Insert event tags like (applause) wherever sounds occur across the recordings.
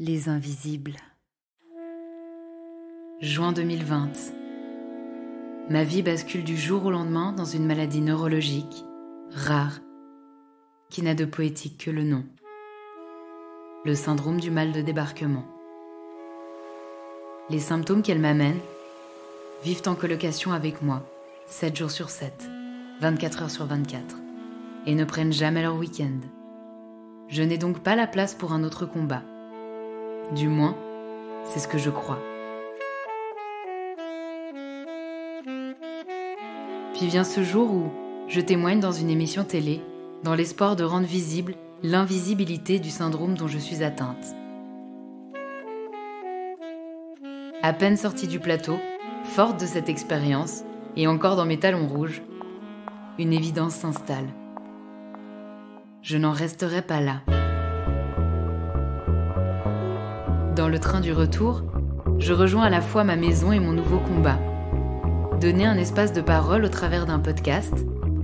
Les invisibles. Juin 2020. Ma vie bascule du jour au lendemain dans une maladie neurologique, rare, qui n'a de poétique que le nom. Le syndrome du mal de débarquement. Les symptômes qu'elle m'amène vivent en colocation avec moi, 7 jours sur 7, 24 heures sur 24, et ne prennent jamais leur week-end. Je n'ai donc pas la place pour un autre combat du moins, c'est ce que je crois. Puis vient ce jour où je témoigne dans une émission télé, dans l'espoir de rendre visible l'invisibilité du syndrome dont je suis atteinte. À peine sortie du plateau, forte de cette expérience, et encore dans mes talons rouges, une évidence s'installe. Je n'en resterai pas là. Le train du retour, je rejoins à la fois ma maison et mon nouveau combat. Donner un espace de parole au travers d'un podcast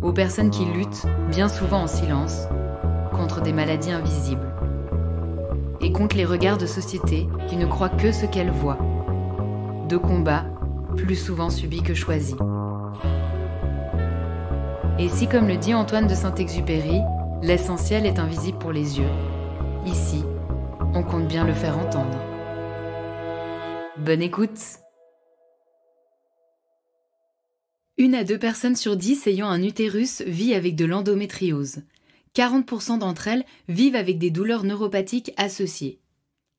aux personnes qui luttent, bien souvent en silence, contre des maladies invisibles. Et contre les regards de société qui ne croient que ce qu'elles voient. Deux combats plus souvent subis que choisis. Et si, comme le dit Antoine de Saint-Exupéry, l'essentiel est invisible pour les yeux, ici, on compte bien le faire entendre. Bonne écoute Une à deux personnes sur dix ayant un utérus vit avec de l'endométriose. 40% d'entre elles vivent avec des douleurs neuropathiques associées.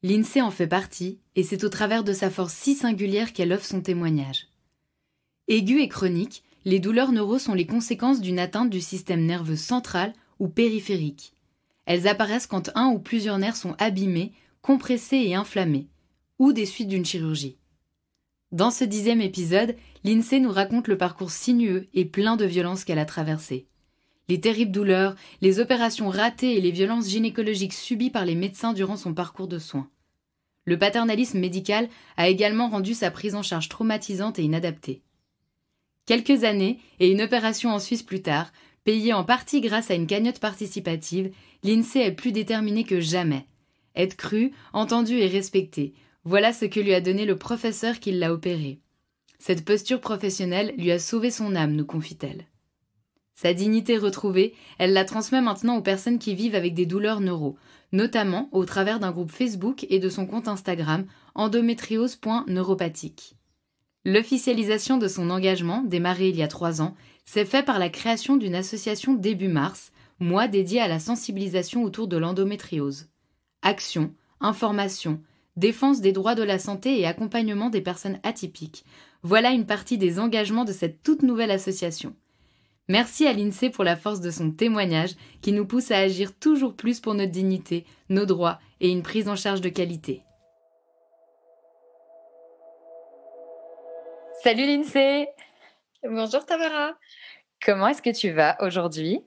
L'INSEE en fait partie, et c'est au travers de sa force si singulière qu'elle offre son témoignage. Aiguës et chroniques, les douleurs neuro sont les conséquences d'une atteinte du système nerveux central ou périphérique. Elles apparaissent quand un ou plusieurs nerfs sont abîmés, compressés et inflammés, ou des suites d'une chirurgie. Dans ce dixième épisode, l'INSEE nous raconte le parcours sinueux et plein de violences qu'elle a traversé. Les terribles douleurs, les opérations ratées et les violences gynécologiques subies par les médecins durant son parcours de soins. Le paternalisme médical a également rendu sa prise en charge traumatisante et inadaptée. Quelques années et une opération en Suisse plus tard, payée en partie grâce à une cagnotte participative, l'INSEE est plus déterminée que jamais. Être cru, entendu et respecté, voilà ce que lui a donné le professeur qui l'a opéré. Cette posture professionnelle lui a sauvé son âme, nous confie-t-elle. Sa dignité retrouvée, elle la transmet maintenant aux personnes qui vivent avec des douleurs neuro, notamment au travers d'un groupe Facebook et de son compte Instagram endométriose.neuropathique. L'officialisation de son engagement, démarré il y a trois ans, s'est fait par la création d'une association début mars, mois dédié à la sensibilisation autour de l'endométriose. Action, information, défense des droits de la santé et accompagnement des personnes atypiques. Voilà une partie des engagements de cette toute nouvelle association. Merci à l'INSEE pour la force de son témoignage qui nous pousse à agir toujours plus pour notre dignité, nos droits et une prise en charge de qualité. Salut l'INSEE Bonjour Tamara Comment est-ce que tu vas aujourd'hui?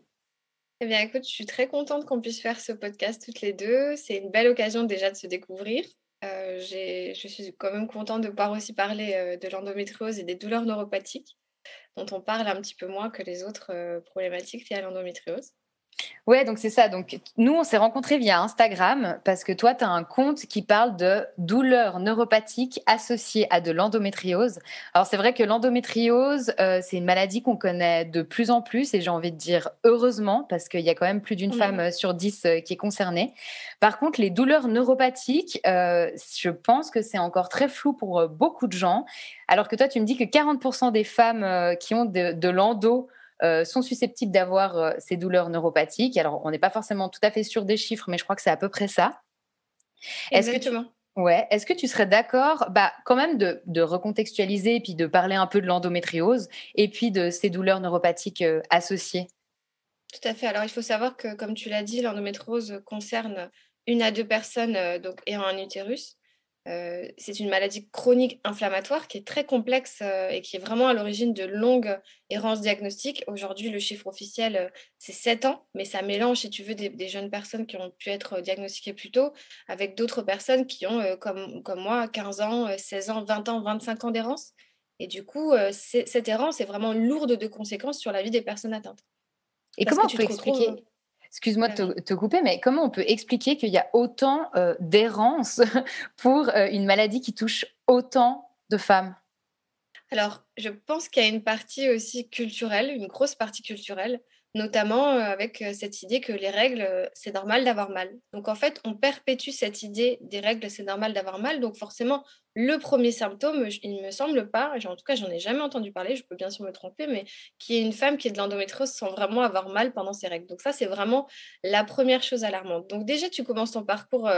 Eh bien écoute, je suis très contente qu'on puisse faire ce podcast toutes les deux. C'est une belle occasion déjà de se découvrir. Euh, je suis quand même contente de pouvoir aussi parler euh, de l'endométriose et des douleurs neuropathiques, dont on parle un petit peu moins que les autres euh, problématiques liées à l'endométriose. Ouais, donc c'est ça. Donc nous, on s'est rencontrés via Instagram parce que toi, tu as un compte qui parle de douleurs neuropathiques associées à de l'endométriose. Alors c'est vrai que l'endométriose, euh, c'est une maladie qu'on connaît de plus en plus et j'ai envie de dire heureusement parce qu'il y a quand même plus d'une femme euh, sur dix euh, qui est concernée. Par contre, les douleurs neuropathiques, je pense que c'est encore très flou pour beaucoup de gens. Alors que toi, tu me dis que 40% des femmes qui ont de, de l'endo euh, sont susceptibles d'avoir euh, ces douleurs neuropathiques. Alors, on n'est pas forcément tout à fait sûr des chiffres, mais je crois que c'est à peu près ça. Exactement. Est-ce que, ouais, est-ce que tu serais d'accord, bah, quand même, de, de, recontextualiser et puis de parler un peu de l'endométriose et puis de ces douleurs neuropathiques euh, associées? Tout à fait. Alors, il faut savoir que, comme tu l'as dit, l'endométriose concerne une à deux personnes donc, ayant un utérus. Euh, c'est une maladie chronique inflammatoire qui est très complexe euh, et qui est vraiment à l'origine de longues errances diagnostiques. Aujourd'hui, le chiffre officiel, euh, c'est 7 ans, mais ça mélange, si tu veux, des, jeunes personnes qui ont pu être diagnostiquées plus tôt avec d'autres personnes qui ont, comme, comme moi, 15 ans, 16 ans, 20 ans, 25 ans d'errance. Et du coup, cette errance est vraiment lourde de conséquences sur la vie des personnes atteintes. Et comment tu peux expliquer excuse-moi de te, couper, mais comment on peut expliquer qu'il y a autant d'errance (laughs) pour une maladie qui touche autant de femmes? Alors, je pense qu'il y a une partie aussi culturelle, une grosse partie culturelle, notamment avec cette idée que les règles, c'est normal d'avoir mal. Donc, en fait, on perpétue cette idée des règles, c'est normal d'avoir mal. Donc, forcément, le premier symptôme, il ne me semble pas, en tout cas, j'en ai jamais entendu parler, je peux bien sûr me tromper, mais qui est une femme qui est de l'endométriose sans vraiment avoir mal pendant ses règles. Donc, ça, c'est vraiment la première chose alarmante. Donc, déjà, tu commences ton parcours,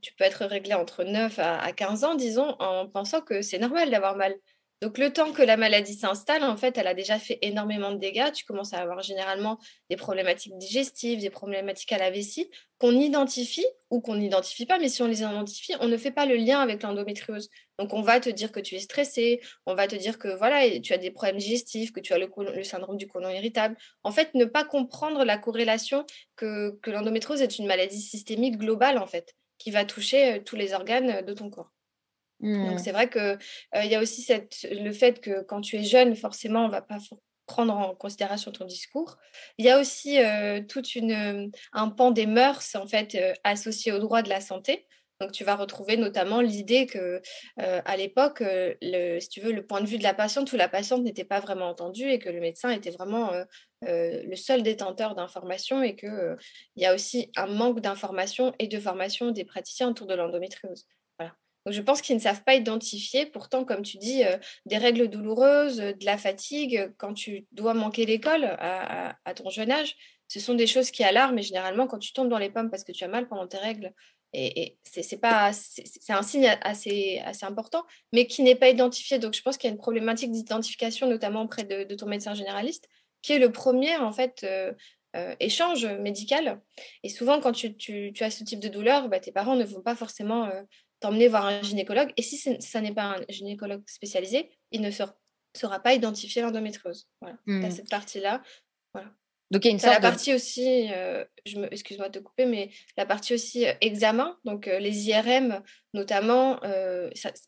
tu peux être réglé entre 9 à 15 ans, disons, en pensant que c'est normal d'avoir mal. Donc, le temps que la maladie s'installe, en fait, elle a déjà fait énormément de dégâts. Tu commences à avoir généralement des problématiques digestives, des problématiques à la vessie qu'on identifie ou qu'on n'identifie pas. Mais si on les identifie, on ne fait pas le lien avec l'endométriose. Donc, on va te dire que tu es stressé, on va te dire que voilà, tu as des problèmes digestifs, que tu as le, syndrome du côlon irritable. En fait, ne pas comprendre la corrélation que, l'endométriose est une maladie systémique globale, en fait, qui va toucher euh, tous les organes de ton corps. Donc c'est vrai qu'il il y a aussi cette, le fait que quand tu es jeune, forcément, on ne va pas prendre en considération ton discours. Il y a aussi tout un pan des mœurs en fait associé au droit de la santé. Donc tu vas retrouver notamment l'idée que à l'époque, si tu veux, le point de vue de la patiente ou la patiente n'était pas vraiment entendu et que le médecin était vraiment le seul détenteur d'informations et qu'il il y a aussi un manque d'informations et de formation des praticiens autour de l'endométriose je pense qu'ils ne savent pas identifier, pourtant, comme tu dis, euh, des règles douloureuses, de la fatigue, quand tu dois manquer l'école à, ton jeune âge, ce sont des choses qui alarment. Et généralement, quand tu tombes dans les pommes parce que tu as mal pendant tes règles, et, c'est pas c'est un signe assez, important, mais qui n'est pas identifié. Donc, je pense qu'il y a une problématique d'identification, notamment auprès de, ton médecin généraliste, qui est le premier, en fait, euh, euh, échange médical. Et souvent, quand tu, as ce type de douleur, bah, tes parents ne vont pas forcément t'emmener voir un gynécologue. Et si ça n'est pas un gynécologue spécialisé, il ne sera, pas identifié l'endométriose. Voilà. Mmh. cette partie-là. Voilà. Donc il y a une sorte la partie aussi, euh, je me, excuse-moi de te couper, mais la partie aussi euh, examen, donc euh, les IRM notamment,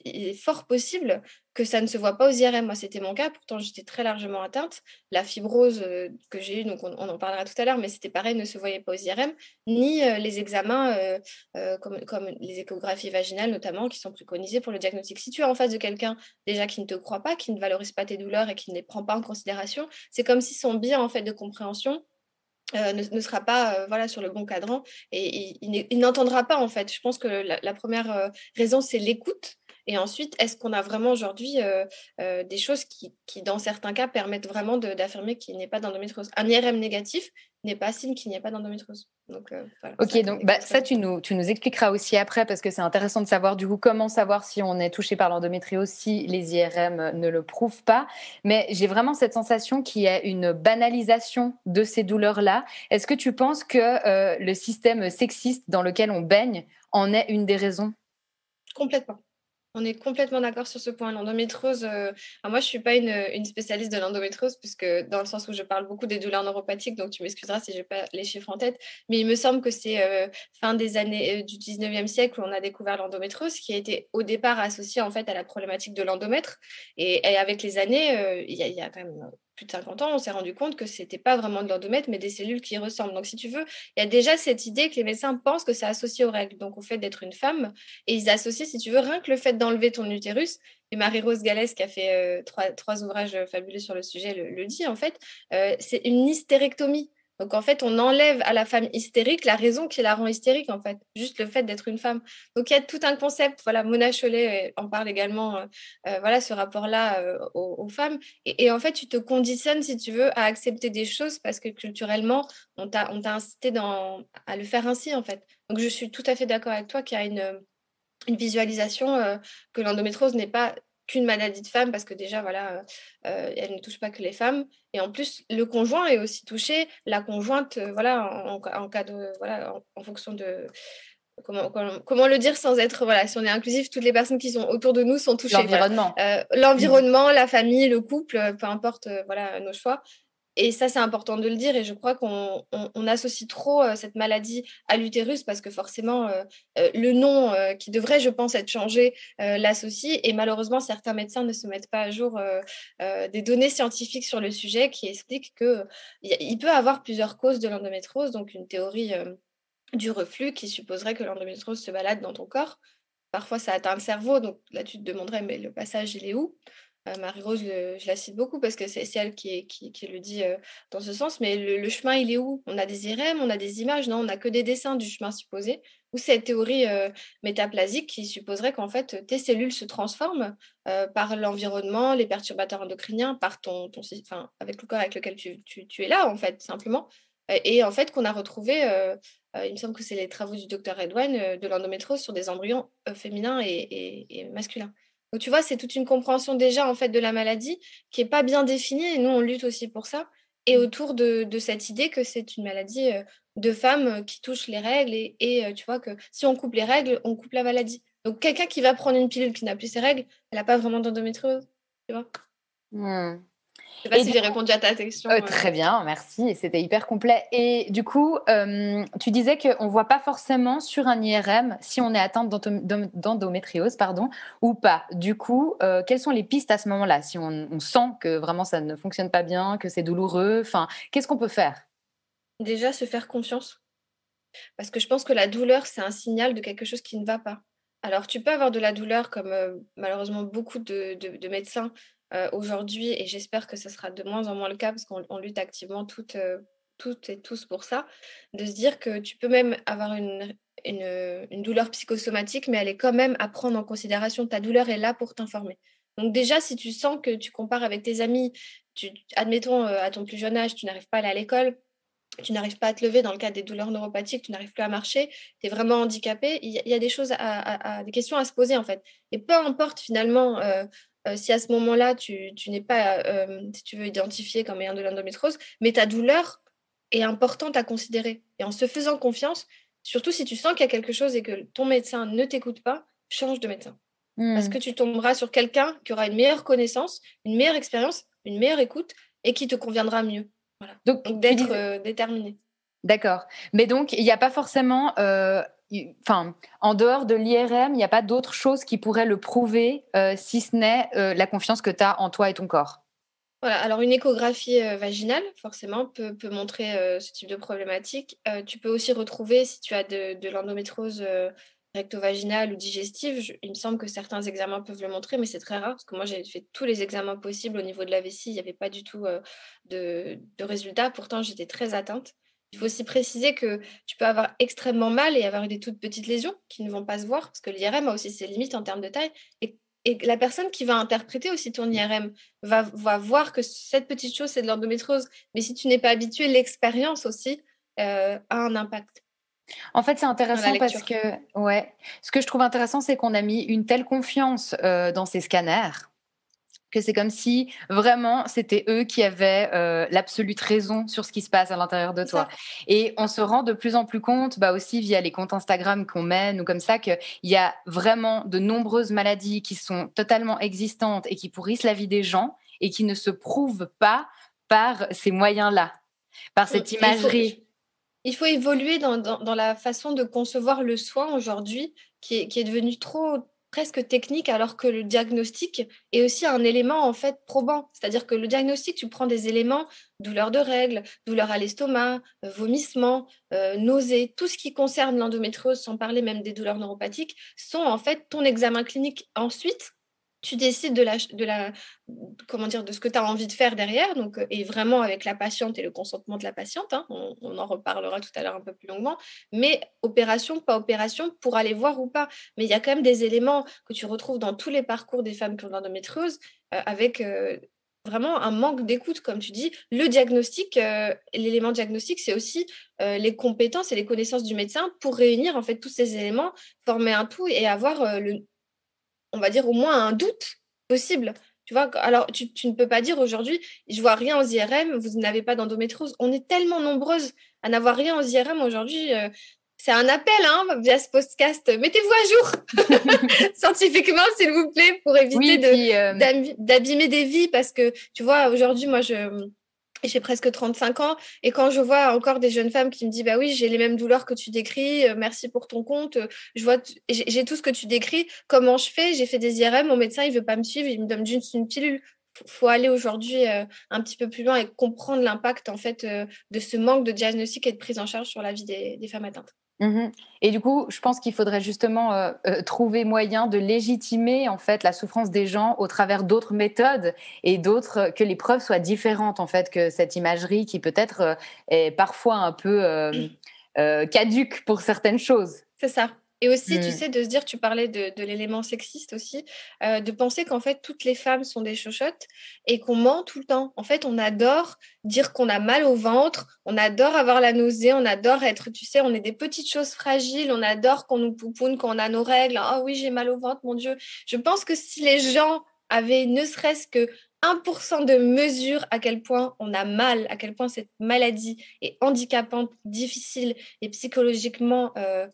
il est fort possible que ça ne se voit pas aux IRM. Moi, c'était mon cas, pourtant j'étais très largement atteinte. La fibrose que j'ai eue, donc on, en parlera tout à l'heure, mais c'était pareil, ne se voyait pas aux IRM, ni les examens comme, comme, les échographies vaginales notamment, qui sont préconisées pour le diagnostic. Si tu es en face de quelqu'un déjà qui ne te croit pas, qui ne valorise pas tes douleurs et qui ne les prend pas en considération, c'est comme si son biais en fait de compréhension euh, ne, sera pas euh, voilà sur le bon cadran et il, n'entendra pas en fait. Je pense que la, première euh, raison c'est l'écoute et ensuite est-ce qu'on a vraiment aujourd'hui des choses qui, qui, dans certains cas permettent vraiment d'affirmer qu'il n'est pas d'endométriose? Un IRM négatif n'est pas signe qu'il n'y a pas d'endométriose. Donc, euh, ok, donc bah, ça, tu nous, tu nous expliqueras aussi après parce que c'est intéressant de savoir du coup comment savoir si on est touché par l'endométriose si les IRM ne le prouvent pas. Mais j'ai vraiment cette sensation qu'il y a une banalisation de ces douleurs-là. Est-ce que tu penses que euh, le système sexiste dans lequel on baigne en est une des raisons? Complètement. On est complètement d'accord sur ce point. L'endométriose, euh, moi je ne suis pas une, spécialiste de l'endométriose, puisque dans le sens où je parle beaucoup des douleurs neuropathiques, donc tu m'excuseras si je n'ai pas les chiffres en tête, mais il me semble que c'est euh, fin des années euh, du 19e siècle où on a découvert l'endométriose, qui a été au départ associée en fait à la problématique de l'endomètre. Et, avec les années, il y, a quand même plus de 50 ans, on s'est rendu compte que ce n'était pas vraiment de l'endomètre, mais des cellules qui ressemblent. Donc, si tu veux, il y a déjà cette idée que les médecins pensent que c'est associé aux règles, donc au fait d'être une femme. Et ils associent, si tu veux, rien que le fait d'enlever ton utérus. Et Marie-Rose Gallès, qui a fait euh, trois, ouvrages fabuleux sur le sujet, le, dit, en fait, euh, c'est une hystérectomie. Donc en fait, on enlève à la femme hystérique la raison qui la rend hystérique, en fait, juste le fait d'être une femme. Donc il y a tout un concept, voilà, Mona Chollet euh, en parle également, euh, euh, voilà, ce rapport-là aux, femmes. Et, en fait, tu te conditionnes, si tu veux, à accepter des choses parce que culturellement, on t'a incité à le faire ainsi, en fait. Donc je suis tout à fait d'accord avec toi qu'il y a une, une visualisation que l'endométrose n'est pas qu'une maladie de femme parce que déjà, voilà, euh, euh, elle ne touche pas que les femmes. Et en plus, le conjoint est aussi touché, la conjointe, euh, voilà, en, cas de, voilà, en, fonction de, Comment, comment, le dire sans être voilà si on est inclusif toutes les personnes qui sont autour de nous sont touchées l'environnement. L'environnement la famille le couple peu importe voilà nos choix et ça, c'est important de le dire. Et je crois qu'on associe trop cette maladie à l'utérus parce que forcément, le nom qui devrait, je pense, être changé l'associe. Et malheureusement, certains médecins ne se mettent pas à jour des données scientifiques sur le sujet qui expliquent qu'il peut avoir plusieurs causes de l'endométriose. Donc, une théorie du reflux qui supposerait que l'endométriose se balade dans ton corps. Parfois, ça atteint le cerveau. Donc là, tu te demanderais, mais le passage, il est où? euh, Marie-Rose, je la cite beaucoup parce que c'est elle qui, le dit euh, dans ce sens. Mais le, chemin, il est où? On a des IRM, on a des images, non? On n'a que des dessins du chemin supposé. Ou cette théorie euh, métaplasique qui supposerait qu'en fait, tes cellules se transforment par l'environnement, les perturbateurs endocriniens, par ton, enfin, avec le corps avec lequel tu, es là, en fait, simplement. Et en fait, qu'on a retrouvé il me semble que c'est les travaux du docteur Edwin de l'endométriose sur des embryons féminins et, masculins. Donc tu vois, c'est toute une compréhension déjà en fait de la maladie qui est pas bien définie et nous on lutte aussi pour ça. Et mmh. autour de, cette idée que c'est une maladie de femmes qui touche les règles et, tu vois que si on coupe les règles, on coupe la maladie. Donc quelqu'un qui va prendre une pilule qui n'a plus ses règles, elle n'a pas vraiment d'endométriose, tu vois? Mmh. Je sais pas si j'ai répondu à ta question. Euh, très bien, merci. C'était hyper complet. Et du coup, euh, tu disais qu'on ne voit pas forcément sur un IRM si on est atteinte d'endométriose pardon, ou pas. Du coup, euh, quelles sont les pistes à ce moment-là? Si on, sent que vraiment ça ne fonctionne pas bien, que c'est douloureux, qu'est-ce qu'on peut faire? Déjà, se faire confiance. Parce que je pense que la douleur, c'est un signal de quelque chose qui ne va pas. Alors, tu peux avoir de la douleur, comme malheureusement beaucoup de médecins euh, aujourd'hui, et j'espère que ce sera de moins en moins le cas parce qu'on lutte activement toutes, euh, toutes et tous pour ça, de se dire que tu peux même avoir une, une, douleur psychosomatique, mais elle est quand même à prendre en considération. Ta douleur est là pour t'informer. Donc déjà, si tu sens que tu compares avec tes amis, tu, admettons euh, à ton plus jeune âge, tu n'arrives pas à aller à l'école, tu n'arrives pas à te lever dans le cas des douleurs neuropathiques, tu n'arrives plus à marcher, tu es vraiment handicapé, il y, a des choses, des questions à se poser en fait. Et peu importe finalement euh, si à ce moment-là, tu, n'es pas, euh, si tu veux, identifier comme ayant de l'endométrose, mais ta douleur est importante à considérer. Et en se faisant confiance, surtout si tu sens qu'il y a quelque chose et que ton médecin ne t'écoute pas, change de médecin. Parce hmm. que tu tomberas sur quelqu'un qui aura une meilleure connaissance, une meilleure expérience, une meilleure écoute et qui te conviendra mieux. Donc, d'être euh, déterminé. D'accord. Mais donc, il n'y a pas forcément enfin, en dehors de l'IRM, il n'y a pas d'autre chose qui pourrait le prouver, euh, si ce n'est euh, la confiance que tu as en toi et ton corps. Voilà, alors une échographie euh, vaginale, forcément, peut, montrer ce type de problématique. tu peux aussi retrouver, si tu as de, l'endométriose recto-vaginale ou digestive, il me semble que certains examens peuvent le montrer, mais c'est très rare, parce que moi j'ai fait tous les examens possibles au niveau de la vessie, il n'y avait pas du tout de, de résultats, pourtant j'étais très atteinte. Il faut aussi préciser que tu peux avoir extrêmement mal et avoir des toutes petites lésions qui ne vont pas se voir, parce que l'IRM a aussi ses limites en termes de taille. Et, la personne qui va interpréter aussi ton IRM va, voir que cette petite chose, c'est de l'endométriose. Mais si tu n'es pas habitué, l'expérience aussi euh, a un impact. En fait, c'est intéressant parce que, ouais, ce que je trouve intéressant, c'est qu'on a mis une telle confiance euh, dans ces scanners que c'est comme si vraiment c'était eux qui avaient euh, l'absolute raison sur ce qui se passe à l'intérieur de toi. Et on se rend de plus en plus compte, bah aussi via les comptes Instagram qu'on mène ou comme ça, qu'il y a vraiment de nombreuses maladies qui sont totalement existantes et qui pourrissent la vie des gens et qui ne se prouvent pas par ces moyens-là, par cette imagerie. Il faut, évoluer dans, dans, la façon de concevoir le soin aujourd'hui, qui est, qui est devenu trop presque technique alors que le diagnostic est aussi un élément en fait probant. C'est-à-dire que le diagnostic, tu prends des éléments, douleur de règles, douleur à l'estomac, euh, vomissement, euh, nausées, tout ce qui concerne l'endométriose, sans parler même des douleurs neuropathiques, sont en fait ton examen clinique ensuite tu décides de la, de comment dire de ce que tu as envie de faire derrière donc euh, et vraiment avec la patiente et le consentement de la patiente hein, on, en reparlera tout à l'heure un peu plus longuement mais opération pas opération pour aller voir ou pas. Mais il y a quand même des éléments que tu retrouves dans tous les parcours des femmes qui ont l'endométriose euh, avec euh, vraiment un manque d'écoute comme tu dis. Le diagnostic l'élément diagnostic c'est aussi les compétences et les connaissances du médecin pour réunir en fait tous ces éléments former un tout et avoir le on va dire, au moins un doute possible. Tu vois, alors tu, ne peux pas dire aujourd'hui, je vois rien aux IRM, vous n'avez pas d'endométriose. On est tellement nombreuses à n'avoir rien aux IRM aujourd'hui. Euh, c'est un appel hein, via ce podcast. Mettez-vous à jour (laughs) scientifiquement, s'il vous plaît, pour éviter euh, d'abîmer des vies. Parce que, tu vois, aujourd'hui, moi, je, j'ai presque 35 ans et quand je vois encore des jeunes femmes qui me disent bah oui j'ai les mêmes douleurs que tu décris euh, merci pour ton compte euh, je vois j'ai tout ce que tu décris comment je fais? J'ai fait des IRM mon médecin il veut pas me suivre il me donne juste une pilule. Faut aller aujourd'hui euh, un petit peu plus loin et comprendre l'impact en fait de ce manque de diagnostic et de prise en charge sur la vie des femmes atteintes Mmh et du coup, je pense qu'il faudrait justement euh, euh, trouver moyen de légitimer en fait la souffrance des gens au travers d'autres méthodes et d'autres que les preuves soient différentes en fait que cette imagerie qui peut-être euh, est parfois un peu caduque pour certaines choses. C'est ça. Et aussi, tu mmh. sais, de se dire, tu parlais de, l'élément sexiste aussi, euh, de penser qu'en fait, toutes les femmes sont des chochottes et qu'on ment tout le temps. En fait, on adore dire qu'on a mal au ventre, on adore avoir la nausée, on adore être, tu sais, on est des petites choses fragiles, on adore qu'on nous poupoune quand on a nos règles. Ah oui, j'ai mal au ventre, mon Dieu. Je pense que si les gens avaient ne serait-ce que 1% de mesure à quel point on a mal, à quel point cette maladie est handicapante, difficile et psychologiquement euh,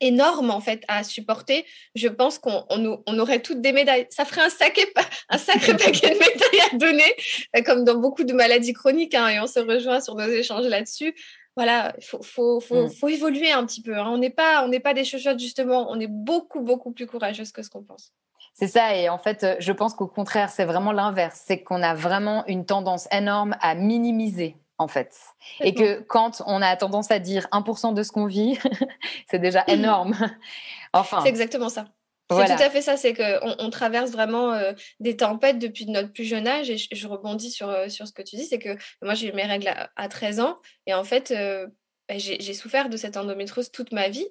énorme en fait à supporter, je pense qu'on on, aurait toutes des médailles. Ça ferait un sacré, un sacré paquet (laughs) de médailles à donner, euh, comme dans beaucoup de maladies chroniques, hein, et on se rejoint sur nos échanges là-dessus. Voilà, il faut, faut, faut, mm. faut, évoluer un petit peu. Hein. On n'est pas, on n'est pas des chuchotes justement, on est beaucoup, beaucoup plus courageuses que ce qu'on pense. C'est ça, et en fait, euh, je pense qu'au contraire, c'est vraiment l'inverse. C'est qu'on a vraiment une tendance énorme à minimiser en fait. Et que quand on a tendance à dire 1% de ce qu'on vit, (laughs) c'est déjà énorme. (laughs) enfin. C'est exactement ça. C'est tout à fait ça, c'est qu'on on traverse vraiment euh, des tempêtes depuis notre plus jeune âge. Et je, rebondis sur, euh, sur ce que tu dis, c'est que moi j'ai eu mes règles à, 13 ans et en fait euh, bah, j'ai souffert de cette endométriose toute ma vie.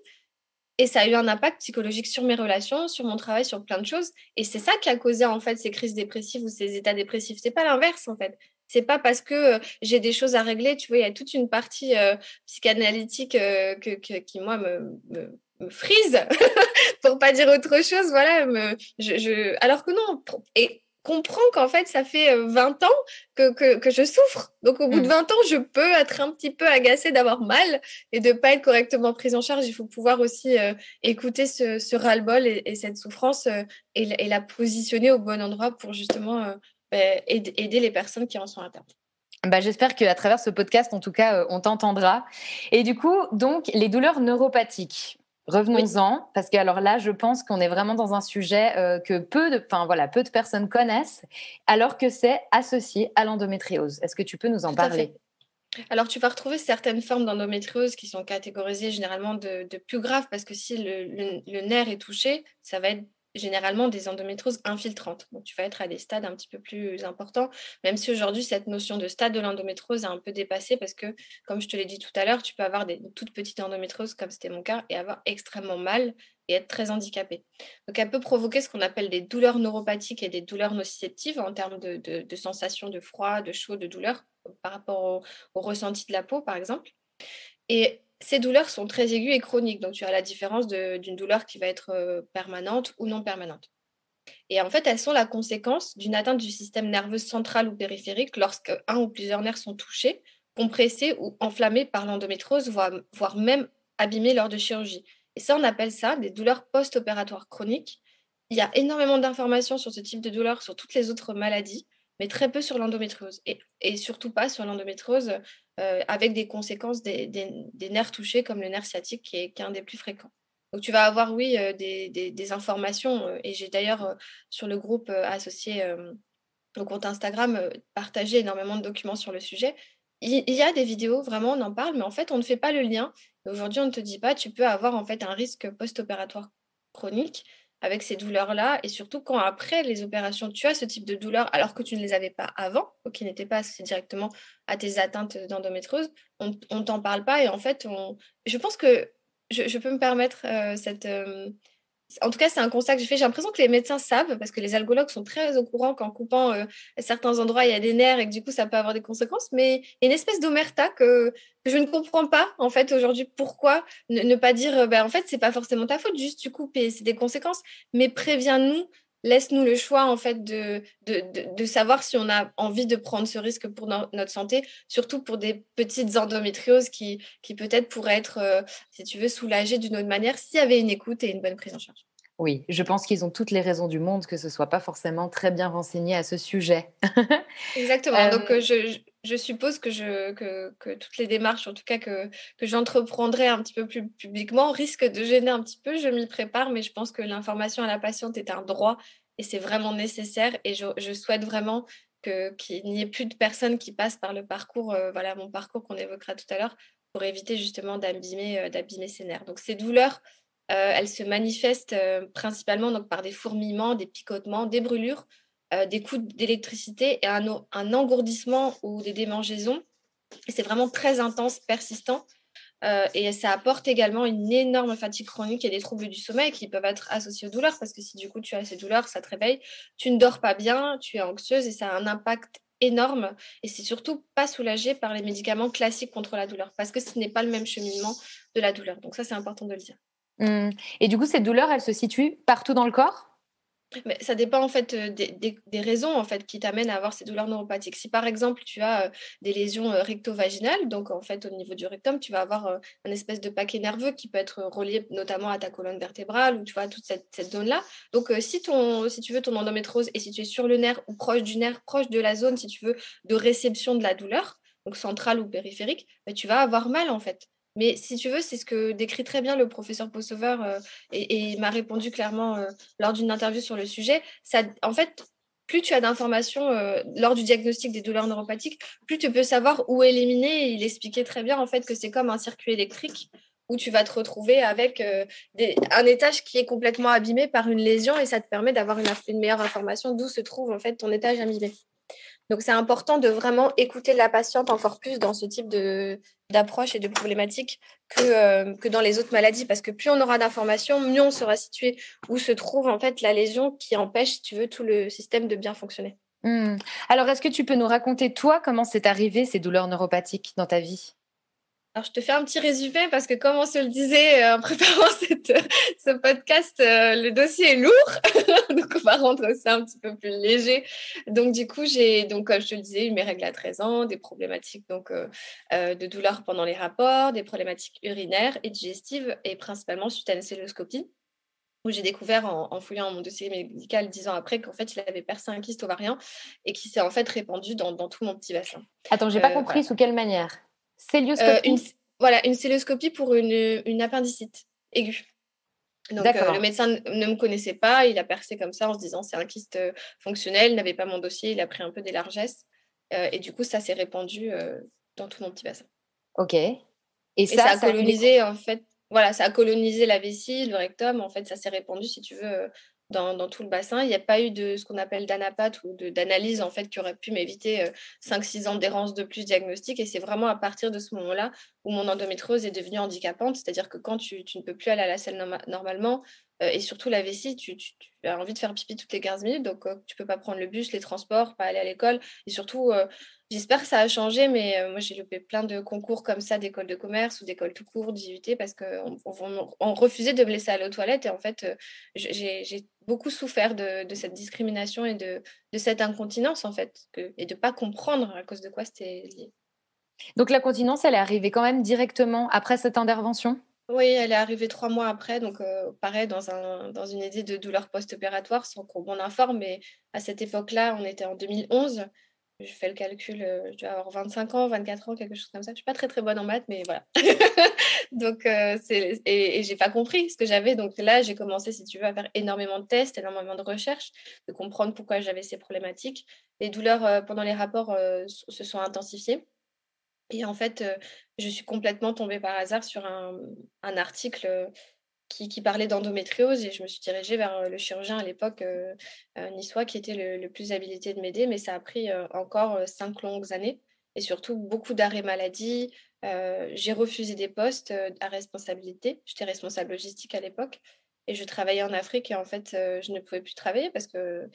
Et ça a eu un impact psychologique sur mes relations, sur mon travail, sur plein de choses. Et c'est ça qui a causé en fait ces crises dépressives ou ces états dépressifs. C'est pas l'inverse en fait. C'est pas parce que j'ai des choses à régler, tu vois, il y a toute une partie psychanalytique que, qui, moi, me, me, frise, (laughs) pour pas dire autre chose. Voilà, me, je, alors que non, et comprends qu'en fait, ça fait 20 ans que, que, que je souffre. Donc, au bout de 20 mmh. ans, je peux être un petit peu agacée d'avoir mal et de pas être correctement prise en charge. Il faut pouvoir aussi écouter ce, ce ras-le-bol et, cette souffrance et, et, la positionner au bon endroit pour justement aider les personnes qui en sont atteintes. Bah, J'espère qu'à travers ce podcast, en tout cas, euh, on t'entendra. Et du coup, donc, les douleurs neuropathiques. Revenons-en, parce que alors là, je pense qu'on est vraiment dans un sujet euh, que peu de, voilà, peu de personnes connaissent, alors que c'est associé à l'endométriose. Est-ce que tu peux nous en parler? alors, tu vas retrouver certaines formes d'endométriose qui sont catégorisées généralement de, plus graves parce que si le, nerf est touché, ça va être généralement des endométrioses infiltrantes. Donc, tu vas être à des stades un petit peu plus importants, même si aujourd'hui, cette notion de stade de l'endométriose est un peu dépassée parce que, comme je te l'ai dit tout à l'heure, tu peux avoir des toutes petites endométrioses, comme c'était mon cas, et avoir extrêmement mal et être très handicapé. Donc, elle peut provoquer ce qu'on appelle des douleurs neuropathiques et des douleurs nociceptives en termes de, de, sensations de froid, de chaud, de douleur par rapport au, ressenti de la peau, par exemple. Ces douleurs sont très aiguës et chroniques. Donc, tu as la différence d'une douleur qui va être euh, permanente ou non permanente. Et en fait, elles sont la conséquence d'une atteinte du système nerveux central ou périphérique lorsque un ou plusieurs nerfs sont touchés, compressés ou enflammés par l'endométrose, voire même abîmés lors de chirurgie. Et ça, on appelle ça des douleurs post-opératoires chroniques. Il y a énormément d'informations sur ce type de douleur, sur toutes les autres maladies mais très peu sur l'endométriose et, surtout pas sur l'endométriose euh, avec des conséquences des, nerfs touchés comme le nerf sciatique qui est, un des plus fréquents. Donc tu vas avoir, oui, euh, des, des, informations euh, et j'ai d'ailleurs sur le groupe associé au compte Instagram partagé énormément de documents sur le sujet. Il, il y a des vidéos, vraiment, on en parle, mais en fait, on ne fait pas le lien. Aujourd'hui, on ne te dit pas, tu peux avoir en fait un risque post-opératoire chronique avec ces douleurs-là, et surtout quand après les opérations, tu as ce type de douleur alors que tu ne les avais pas avant, ou qui n'étaient pas associées directement à tes atteintes d'endométriose, on ne t'en parle pas, et en fait, je pense que je, peux me permettre euh, cette, euh, en tout cas, c'est un constat que j'ai fait. J'ai l'impression que les médecins savent, parce que les algologues sont très au courant qu'en coupant euh, certains endroits, il y a des nerfs et que du coup, ça peut avoir des conséquences. Mais il y a une espèce d'omerta que, je ne comprends pas, en fait, aujourd'hui. Pourquoi ne, pas dire, ben, en fait, c'est pas forcément ta faute, juste tu coupes et c'est des conséquences. Mais préviens-nous, laisse-nous le choix, en fait, de, de, savoir si on a envie de prendre ce risque pour notre santé, surtout pour des petites endométrioses qui, qui peut-être pourraient être, euh, si tu veux, soulagées d'une autre manière s'il y avait une écoute et une bonne prise en charge. Oui, je pense qu'ils ont toutes les raisons du monde que ce soit pas forcément très bien renseigné à ce sujet. (laughs) Exactement. Donc, euh, je, je suppose que, toutes les démarches, en tout cas que, j'entreprendrai un petit peu plus publiquement, risquent de gêner un petit peu. Je m'y prépare, mais je pense que l'information à la patiente est un droit et c'est vraiment nécessaire. Et je, souhaite vraiment qu'il n'y ait plus de personnes qui passent par le parcours, euh, voilà mon parcours qu'on évoquera tout à l'heure, pour éviter justement d'abîmer euh, ses nerfs. Donc ces douleurs, euh, elles se manifestent principalement donc, par des fourmillements, des picotements, des brûlures, des coups d'électricité et un, un, engourdissement ou des démangeaisons. C'est vraiment très intense, persistant. Euh, et ça apporte également une énorme fatigue chronique et des troubles du sommeil qui peuvent être associés aux douleurs parce que si du coup tu as ces douleurs, ça te réveille, tu ne dors pas bien, tu es anxieuse et ça a un impact énorme et c'est surtout pas soulagé par les médicaments classiques contre la douleur parce que ce n'est pas le même cheminement de la douleur. Donc ça c'est important de le dire. Mmh. Et du coup ces douleurs, elles se situent partout dans le corps? Mais ça dépend en fait euh, des, raisons en fait qui t'amènent à avoir ces douleurs neuropathiques. Si par exemple tu as euh, des lésions euh, recto-vaginales, donc en fait au niveau du rectum, tu vas avoir un espèce de paquet nerveux qui peut être relié notamment à ta colonne vertébrale ou tu vois toute cette, zone-là. Donc si ton, si tu veux ton endométrose est situé sur le nerf ou proche du nerf, proche de la zone, si tu veux, de réception de la douleur, donc centrale ou périphérique, bah, tu vas avoir mal en fait. Mais si tu veux, c'est ce que décrit très bien le professeur Possover euh, et, m'a répondu clairement euh, lors d'une interview sur le sujet. Ça, en fait, plus tu as d'informations euh, lors du diagnostic des douleurs neuropathiques, plus tu peux savoir où éliminer. il expliquait très bien en fait que c'est comme un circuit électrique où tu vas te retrouver avec un étage qui est complètement abîmé par une lésion et ça te permet d'avoir une, une, meilleure information d'où se trouve en fait ton étage abîmé. Donc, c'est important de vraiment écouter la patiente encore plus dans ce type d'approche et de problématique que, euh, que dans les autres maladies, parce que plus on aura d'informations, mieux on sera situé où se trouve en fait la lésion qui empêche, tu veux, tout le système de bien fonctionner. Hmm. Alors, est-ce que tu peux nous raconter, toi, comment c'est arrivé ces douleurs neuropathiques dans ta vie? Alors, je te fais un petit résumé parce que, comme on se le disait euh, en (laughs) préparant ce podcast, euh, le dossier est lourd. (laughs) donc, on va rendre ça un petit peu plus léger. Donc, du coup, j'ai, donc, comme je te le disais, eu mes règles à 13 ans, des problématiques donc, euh, de douleurs pendant les rapports, des problématiques urinaires et digestives, et principalement suite à une celluloscopie où j'ai découvert en, fouillant mon dossier médical dix ans après qu'en fait il avait percé un kyste ovarien et qui s'est en fait répandu dans, tout mon petit bassin. Attends, j'ai pas compris sous quelle manière? Euh, une, voilà, une celluloscopie pour une, une appendicite aiguë. Donc, euh, le médecin ne me connaissait pas, il a percé comme ça en se disant c'est un kyste euh, fonctionnel, il n'avait pas mon dossier, il a pris un peu des largesses. et du coup, ça s'est répandu dans tout mon petit bassin. Ok. Et, ça, a colonisé, en fait, voilà, ça a colonisé la vessie, le rectum, en fait, ça s'est répandu, si tu veux, dans, tout le bassin. Il n'y a pas eu de ce qu'on appelle d'anapathe ou d'analyse en fait qui aurait pu m'éviter 5-6 euh, ans d'errance de plus diagnostique. Et c'est vraiment à partir de ce moment-là où mon endométriose est devenue handicapante. C'est-à-dire que quand tu, ne peux plus aller à la selle normalement, euh, et surtout la vessie, tu, as envie de faire pipi toutes les 15 minutes, donc euh, tu peux pas prendre le bus, les transports, pas aller à l'école. Et surtout, J'espère que ça a changé, mais euh, moi j'ai loupé plein de concours comme ça d'école de commerce ou d'école tout court, d'IUT, parce qu'on on, refusait de me laisser aller aux toilettes. Et en fait, euh, j'ai beaucoup souffert de, cette discrimination et de, cette incontinence, en fait, et de pas comprendre à cause de quoi c'était lié. Donc la continence, elle est arrivée quand même directement après cette intervention? Oui, elle est arrivée trois mois après, donc euh, pareil, dans, un, dans une idée de douleur post-opératoire, sans qu'on m'en informe, mais à cette époque-là, on était en 2011 je fais le calcul, euh, je dois avoir 25 ans, 24 ans, quelque chose comme ça. Je suis pas très très bonne en maths, mais voilà. (laughs) donc, euh, c'est, et, et j'ai pas compris ce que j'avais. Donc là, j'ai commencé, si tu veux, à faire énormément de tests, énormément de recherches, de comprendre pourquoi j'avais ces problématiques. Les douleurs euh, pendant les rapports se sont intensifiées. Et en fait, je suis complètement tombée par hasard sur un, un article qui, parlait d'endométriose et je me suis dirigée vers le chirurgien à l'époque euh, niçois qui était le, plus habilité de m'aider, mais ça a pris encore cinq longues années et surtout beaucoup d'arrêts maladie. j'ai refusé des postes à responsabilité. J'étais responsable logistique à l'époque et je travaillais en Afrique et en fait je ne pouvais plus travailler parce que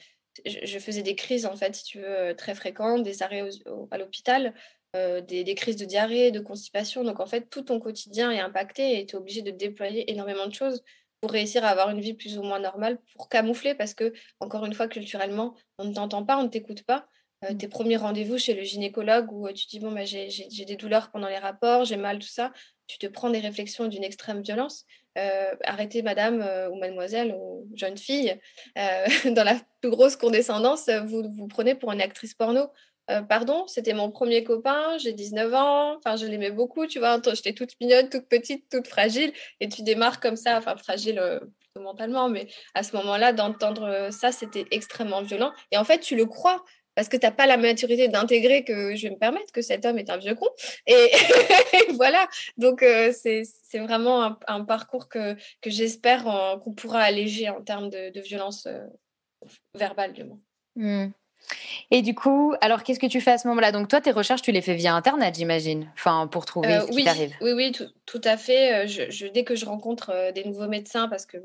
je, faisais des crises en fait si tu veux très fréquentes, des arrêts à l'hôpital. Euh, des, crises de diarrhée, de constipation. Donc en fait, tout ton quotidien est impacté et tu es obligé de déployer énormément de choses pour réussir à avoir une vie plus ou moins normale, pour camoufler, parce que, encore une fois, culturellement, on ne t'entend pas, on ne t'écoute pas. Euh, mmh. tes premiers rendez-vous chez le gynécologue où euh, tu dis, bon, bah, j'ai des douleurs pendant les rapports, j'ai mal, tout ça, tu te prends des réflexions d'une extrême violence. arrêtez, madame ou mademoiselle ou jeune fille, (laughs) dans la plus grosse condescendance, vous vous prenez pour une actrice porno pardon, c'était mon premier copain, j'ai 19 ans, enfin, je l'aimais beaucoup, tu vois, j'étais toute mignonne, toute petite, toute fragile, et tu démarres comme ça, enfin, fragile plutôt mentalement, mais à ce moment-là, d'entendre ça, c'était extrêmement violent. Et en fait, tu le crois, parce que tu n'as pas la maturité d'intégrer que je vais me permettre que cet homme est un vieux con. Et, (laughs) voilà, donc c'est vraiment un, parcours que, que j'espère qu'on pourra alléger en termes de, violence verbale, du moins. Mmh. Et du coup, alors qu'est-ce que tu fais à ce moment-là? Donc toi, tes recherches, tu les fais via Internet, j'imagine, enfin pour trouver euh, ce oui, qui t'arrive. Oui, oui, tout, à fait. Euh, je, dès que je rencontre euh, des nouveaux médecins, parce que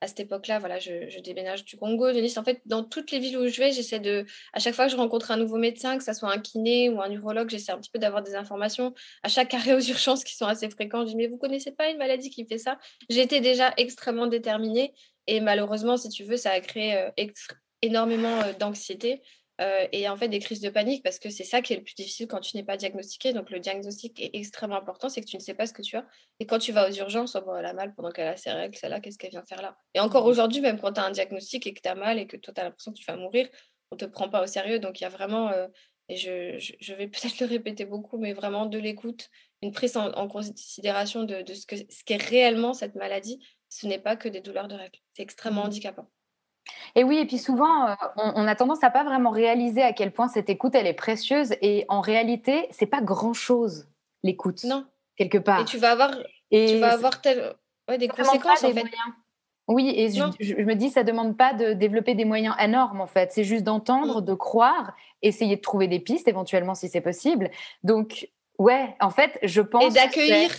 à cette époque-là, voilà, je, déménage du Congo, de Nice. En fait, dans toutes les villes où je vais, j'essaie de, à chaque fois que je rencontre un nouveau médecin, que ce soit un kiné ou un urologue, j'essaie un petit peu d'avoir des informations. À chaque arrêt aux urgences qui sont assez fréquents, je dis mais vous connaissez pas une maladie qui fait ça? J'étais déjà extrêmement déterminée et malheureusement, si tu veux, ça a créé énormément d'anxiété. Euh, et en fait des crises de panique parce que c'est ça qui est le plus difficile quand tu n'es pas diagnostiqué. Donc le diagnostic est extrêmement important, c'est que tu ne sais pas ce que tu as. Et quand tu vas aux urgences, oh, bon, elle a mal pendant qu'elle a ses règles, celle-là, qu'est-ce qu'elle vient faire là? Et encore mmh. aujourd'hui, même quand tu as un diagnostic et que tu as mal et que toi tu as l'impression que tu vas mourir, on ne te prend pas au sérieux. Donc il y a vraiment, euh, et je, je, vais (laughs) peut-être le répéter beaucoup, mais vraiment de l'écoute, une prise en, considération de, de ce qu'est ce réellement cette maladie. Ce n'est pas que des douleurs de règles. C'est extrêmement mmh. handicapant. Et oui, et puis souvent, euh, on, a tendance à pas vraiment réaliser à quel point cette écoute, elle est précieuse. Et en réalité, c'est pas grand-chose, l'écoute. Non. Quelque part. Et tu vas avoir, et tu vas avoir des conséquences, en fait. Oui, et je, me dis, ça demande pas de développer des moyens énormes, en fait. C'est juste d'entendre, mm. de croire, essayer de trouver des pistes, éventuellement, si c'est possible. Donc, ouais, en fait, je pense... Et d'accueillir...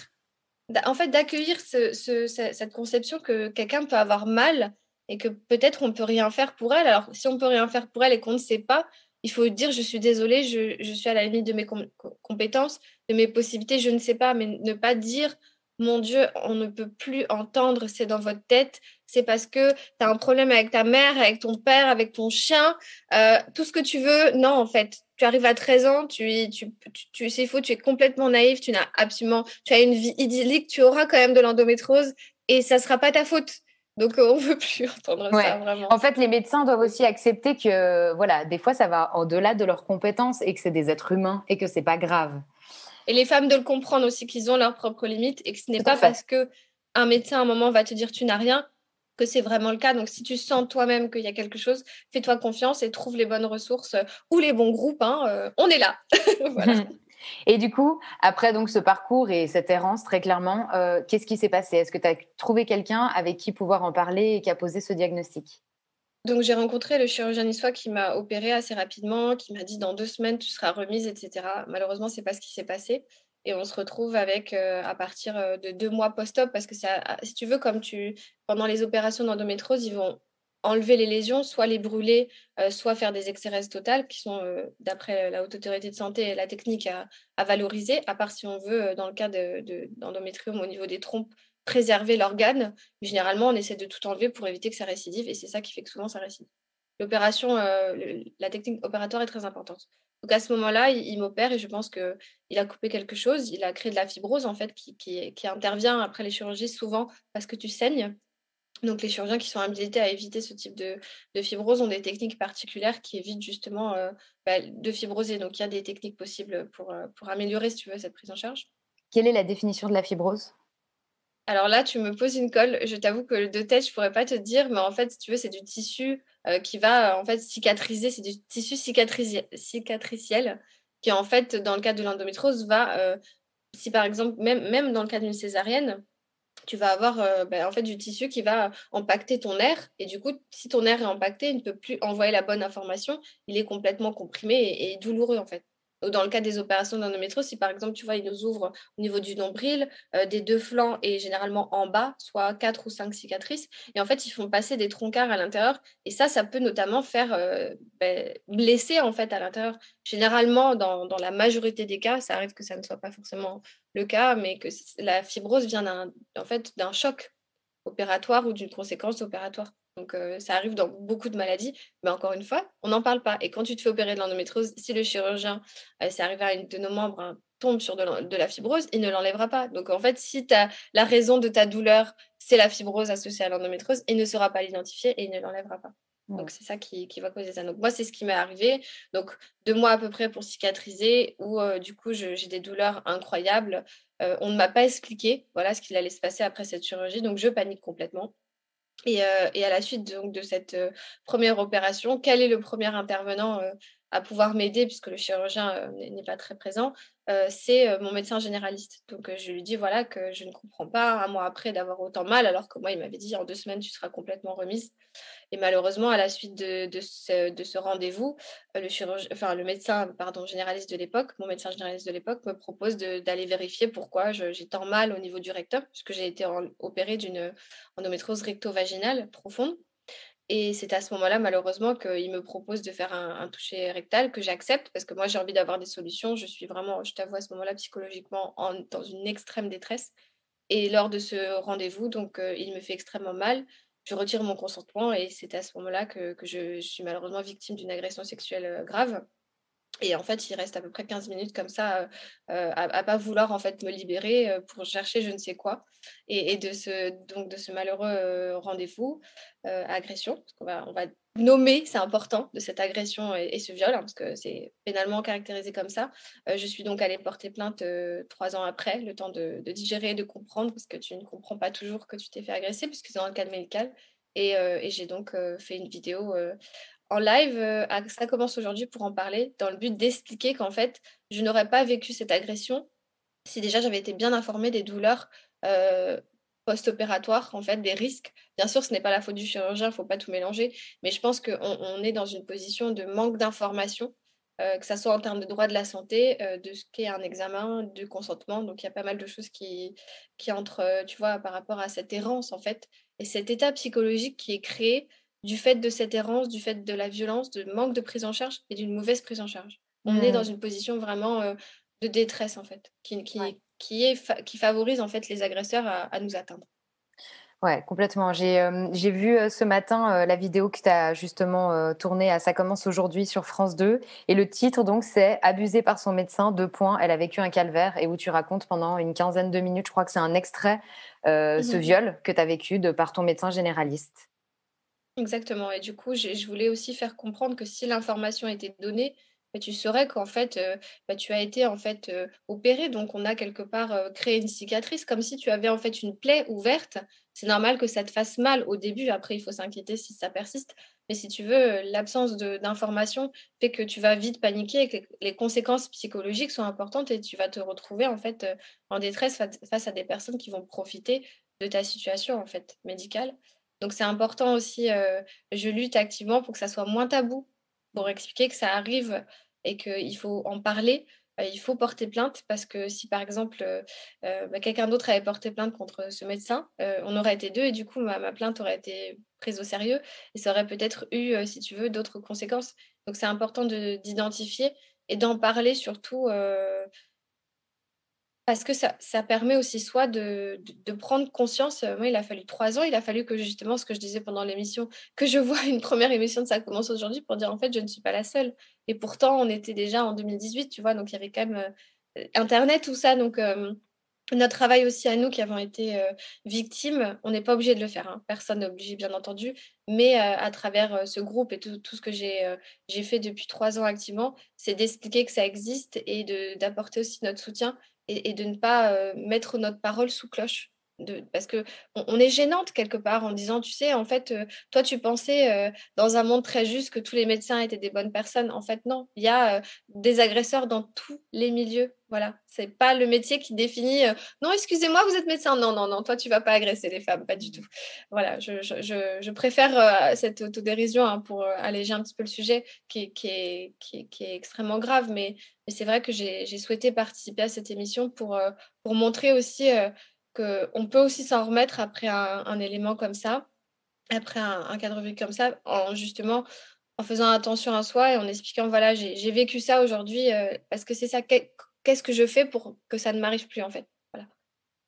En fait, d'accueillir cette conception que quelqu'un peut avoir mal et que peut-être on peut rien faire pour elle. Alors, si on peut rien faire pour elle et qu'on ne sait pas, il faut dire je suis désolée, je, suis à la limite de mes compétences, de mes possibilités, je ne sais pas, mais ne pas dire mon Dieu, on ne peut plus entendre, c'est dans votre tête, c'est parce que tu as un problème avec ta mère, avec ton père, avec ton chien, euh, tout ce que tu veux. Non, en fait, tu arrives à 13 ans, tu, c'est faux, tu es complètement naïf, tu n'as absolument, tu as une vie idyllique, tu auras quand même de l'endométrose et ça sera pas ta faute. Donc, euh, on ne veut plus (laughs) entendre ça, vraiment. En fait, les médecins doivent aussi accepter que, voilà, des fois, ça va au-delà de leurs compétences et que c'est des êtres humains et que c'est pas grave. Et les femmes de le comprendre aussi qu'ils ont leurs propres limites et que ce n'est pas parce que un médecin à un moment va te dire tu n'as rien que c'est vraiment le cas. Donc, si tu sens toi-même qu'il y a quelque chose, fais-toi confiance et trouve les bonnes ressources ou les bons groupes. Hein, euh, on est là. (laughs) voilà. (laughs) Et du coup, après donc ce parcours et cette errance, très clairement, euh, qu'est-ce qui s'est passé? Est-ce que tu as trouvé quelqu'un avec qui pouvoir en parler et qui a posé ce diagnostic? Donc j'ai rencontré le chirurgien niçois qui m'a opéré assez rapidement, qui m'a dit dans deux semaines tu seras remise, etc. Malheureusement c'est pas ce qui s'est passé. Et on se retrouve avec euh, à partir euh, de deux mois post-op parce que si tu veux comme tu pendant les opérations d'endométrose ils vont enlever les lésions, soit les brûler, euh, soit faire des exérèses totales, qui sont, euh, d'après la Haute Autorité de Santé, la technique à, valoriser, à part si on veut, euh, dans le cas d'endométrium au niveau des trompes, préserver l'organe. Généralement, on essaie de tout enlever pour éviter que ça récidive, et c'est ça qui fait que souvent ça récidive. L'opération, la technique opératoire est très importante. Donc à ce moment-là, il, m'opère et je pense qu'il a coupé quelque chose. Il a créé de la fibrose, en fait, qui, qui intervient après les chirurgies souvent parce que tu saignes. Donc, les chirurgiens qui sont habilités à éviter ce type de, fibrose ont des techniques particulières qui évitent justement euh, bah, de fibroser. Donc, il y a des techniques possibles pour, euh, pour améliorer, si tu veux, cette prise en charge. Quelle est la définition de la fibrose? Alors là, tu me poses une colle. Je t'avoue que de tête, je pourrais pas te dire, mais en fait, si tu veux, c'est du tissu euh, qui va en fait cicatriser. C'est du tissu cicatriciel qui, en fait, dans le cas de l'endométrose, va, si par exemple, même, même dans le cas d'une césarienne, tu vas avoir euh, ben, en fait du tissu qui va impacter ton air. Et du coup si ton air est impacté il ne peut plus envoyer la bonne information. Il est complètement comprimé et douloureux en fait dans le cas des opérations d'endométriose, si par exemple, tu vois, ils nous ouvrent au niveau du nombril, euh, des deux flancs et généralement en bas, soit quatre ou cinq cicatrices, et en fait, ils font passer des troncards à l'intérieur, et ça, ça peut notamment faire euh, ben, blesser en fait à l'intérieur. Généralement, dans, la majorité des cas, ça arrive que ça ne soit pas forcément le cas, mais que la fibrose vient en fait, d'un choc opératoire ou d'une conséquence opératoire. Donc, euh, ça arrive dans beaucoup de maladies, mais encore une fois, on n'en parle pas. Et quand tu te fais opérer de l'endométriose, si le chirurgien, euh, c'est arrivé à une de nos membres, hein, tombe sur de, la fibrose, il ne l'enlèvera pas. Donc, en fait, si as, la raison de ta douleur, c'est la fibrose associée à l'endométriose, il ne saura pas l'identifier et il ne l'enlèvera pas. Donc, c'est ça qui, va causer ça. Donc, moi, c'est ce qui m'est arrivé. Donc, deux mois à peu près pour cicatriser, où du coup, j'ai des douleurs incroyables. on ne m'a pas expliqué voilà, ce qu'il allait se passer après cette chirurgie. Donc, je panique complètement. Et, et à la suite donc, de cette première opération, quel est le premier intervenant à pouvoir m'aider, puisque le chirurgien n'est pas très présent, c'est mon médecin généraliste. Donc je lui dis voilà que je ne comprends pas un mois après d'avoir autant mal, alors que moi il m'avait dit en deux semaines tu seras complètement remise. Et malheureusement à la suite de, ce, rendez-vous, le le médecin généraliste de l'époque, mon médecin généraliste de l'époque me propose d'aller vérifier pourquoi j'ai tant mal au niveau du recteur, puisque j'ai été opérée d'une endométriose recto-vaginale profonde. Et c'est à ce moment-là, malheureusement, qu'il me propose de faire un, toucher rectal que j'accepte parce que moi, j'ai envie d'avoir des solutions. Je suis vraiment, je t'avoue, à ce moment-là, psychologiquement, dans une extrême détresse. Et lors de ce rendez-vous, donc, euh, il me fait extrêmement mal. Je retire mon consentement et c'est à ce moment-là que, que je, suis malheureusement victime d'une agression sexuelle euh, grave. Et en fait, il reste à peu près 15 minutes comme ça euh, euh, à, ne pas vouloir en fait me libérer euh, pour chercher je ne sais quoi. Et, de ce donc de ce malheureux rendez-vous, agression, parce qu'on va on va nommer, c'est important, de cette agression et, ce viol, hein, parce que c'est pénalement caractérisé comme ça. je suis donc allée porter plainte trois ans après, le temps de, de, digérer, de comprendre, parce que tu ne comprends pas toujours que tu t'es fait agresser, puisque c'est dans le cadre médical. Et, et j'ai donc fait une vidéo en live, euh, ça commence aujourd'hui pour en parler, dans le but d'expliquer qu'en fait, je n'aurais pas vécu cette agression si déjà j'avais été bien informée des douleurs euh, post-opératoires, en fait, des risques. Bien sûr, ce n'est pas la faute du chirurgien, il ne faut pas tout mélanger, mais je pense qu'on on est dans une position de manque d'information, euh, que ce soit en termes de droit de la santé, de ce qu'est un examen, de consentement. Donc, il y a pas mal de choses qui, qui entrent, tu vois, par rapport à cette errance, en fait, et cet état psychologique qui est créé du fait de cette errance, du fait de la violence, de manque de prise en charge et d'une mauvaise prise en charge. On est dans mmh. une position vraiment euh, de détresse, en fait, qui, qui, qui, est qui favorise en fait les agresseurs à, nous atteindre. Ouais, complètement. J'ai euh, vu euh, ce matin la vidéo que tu as justement tournée à Ça commence aujourd'hui sur France 2. Et le titre, donc, c'est Abusée par son médecin, deux points, elle a vécu un calvaire, et où tu racontes pendant une quinzaine de minutes, je crois que c'est un extrait, ce mmh viol que tu as vécu de par ton médecin généraliste. Exactement et du coup, je voulais aussi faire comprendre que si l'information était donnée, bah, tu saurais qu'en fait, euh, bah, tu as été en fait, euh, opéré donc on a quelque part, euh, créé une cicatrice comme si tu avais en fait une plaie ouverte. C'est normal que ça te fasse mal au début, après il faut s'inquiéter si ça persiste. Mais si tu veux, l'absence d'information fait que tu vas vite paniquer et que les conséquences psychologiques sont importantes et tu vas te retrouver en fait, en détresse face à des personnes qui vont profiter de ta situation en fait, médicale. Donc c'est important aussi, euh, je lutte activement pour que ça soit moins tabou, pour expliquer que ça arrive et qu'il faut en parler. Euh, il faut porter plainte parce que si par exemple euh, bah, quelqu'un d'autre avait porté plainte contre ce médecin, on aurait été deux et du coup ma, plainte aurait été prise au sérieux et ça aurait peut-être eu, si tu veux, d'autres conséquences. Donc c'est important d'identifier et d'en parler surtout parce que ça, ça permet aussi soit de, de, prendre conscience. Euh, moi, il a fallu trois ans. Il a fallu que justement, ce que je disais pendant l'émission, que je vois (laughs) une première émission de Ça commence aujourd'hui pour dire en fait, je ne suis pas la seule. Et pourtant, on était déjà en 2018, tu vois, donc il y avait quand même euh, Internet, tout ça. Donc, euh, notre travail aussi à nous qui avons été victimes, on n'est pas obligé de le faire. Hein. Personne n'est obligé, bien entendu. Mais à travers ce groupe et tout, ce que j'ai j'ai fait depuis trois ans activement, c'est d'expliquer que ça existe et d'apporter aussi notre soutien et, de ne pas mettre notre parole sous cloche. Parce que on, est gênante quelque part en disant, tu sais, en fait, toi, tu pensais dans un monde très juste que tous les médecins étaient des bonnes personnes. En fait, non, il y a des agresseurs dans tous les milieux. Voilà, c'est pas le métier qui définit. non, excusez-moi, vous êtes médecin. Non, non, non, toi, tu vas pas agresser les femmes, pas du tout. Voilà, je, préfère cette autodérision hein, pour alléger un petit peu le sujet qui, est, extrêmement grave, mais, c'est vrai que j'ai souhaité participer à cette émission pour montrer aussi qu'on peut aussi s'en remettre après un, élément comme ça, après un, cadre de vie comme ça, en justement en faisant attention à soi et en expliquant voilà, j'ai vécu ça aujourd'hui parce que c'est ça qu'est-ce que je fais pour que ça ne m'arrive plus en fait? Voilà.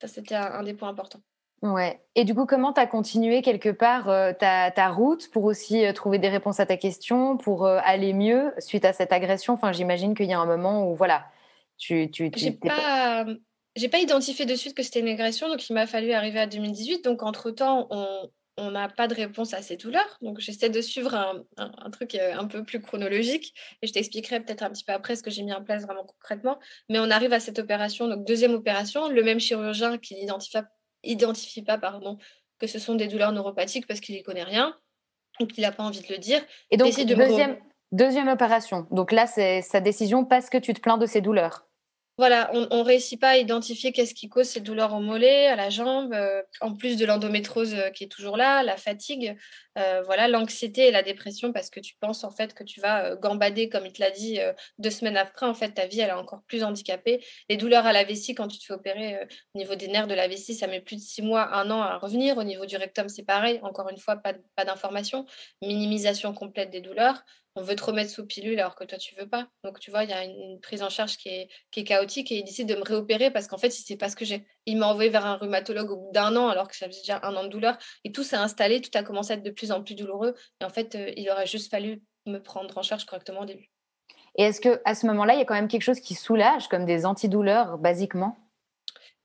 Ça, c'était un, des points importants. Ouais. Et du coup, comment tu as continué quelque part euh, ta, ta, route pour aussi euh, trouver des réponses à ta question, pour euh, aller mieux suite à cette agression? Enfin, j'imagine qu'il y a un moment où, voilà, tu... tu, tu pas... J'ai pas identifié de suite que c'était une agression, donc il m'a fallu arriver à 2018. Donc, entre-temps, on, on n'a pas de réponse à ces douleurs. Donc, j'essaie de suivre un, truc euh, un peu plus chronologique et je t'expliquerai peut-être un petit peu après ce que j'ai mis en place vraiment concrètement. Mais on arrive à cette opération, donc deuxième opération, le même chirurgien qui n'identifie identifie pas pardon, que ce sont des douleurs neuropathiques parce qu'il n'y connaît rien ou qu'il n'a pas envie de le dire. Et donc, deuxième, deuxième opération. Donc là, c'est sa décision parce que tu te plains de ces douleurs. Voilà, on ne réussit pas à identifier qu'est-ce qui cause ces douleurs au mollet, à la jambe, euh, en plus de l'endométrose euh, qui est toujours là, la fatigue, euh, voilà, l'anxiété et la dépression parce que tu penses en fait que tu vas gambader, comme il te l'a dit deux semaines après, en fait ta vie elle est encore plus handicapée. Les douleurs à la vessie quand tu te fais opérer au niveau des nerfs de la vessie, ça met plus de six mois, un an à revenir. Au niveau du rectum, c'est pareil. Encore une fois, pas, pas d'information, minimisation complète des douleurs on veut te remettre sous pilule alors que toi tu veux pas. Donc tu vois, il y a une, prise en charge qui est, chaotique et il décide de me réopérer parce qu'en fait, il sait pas ce que j'ai. Il m'a envoyé vers un rhumatologue au bout d'un an alors que j'avais déjà un an de douleur et tout s'est installé, tout a commencé à être de plus en plus douloureux et en fait, euh, il aurait juste fallu me prendre en charge correctement au début. Et est-ce que à ce moment-là, il y a quand même quelque chose qui soulage comme des antidouleurs basiquement?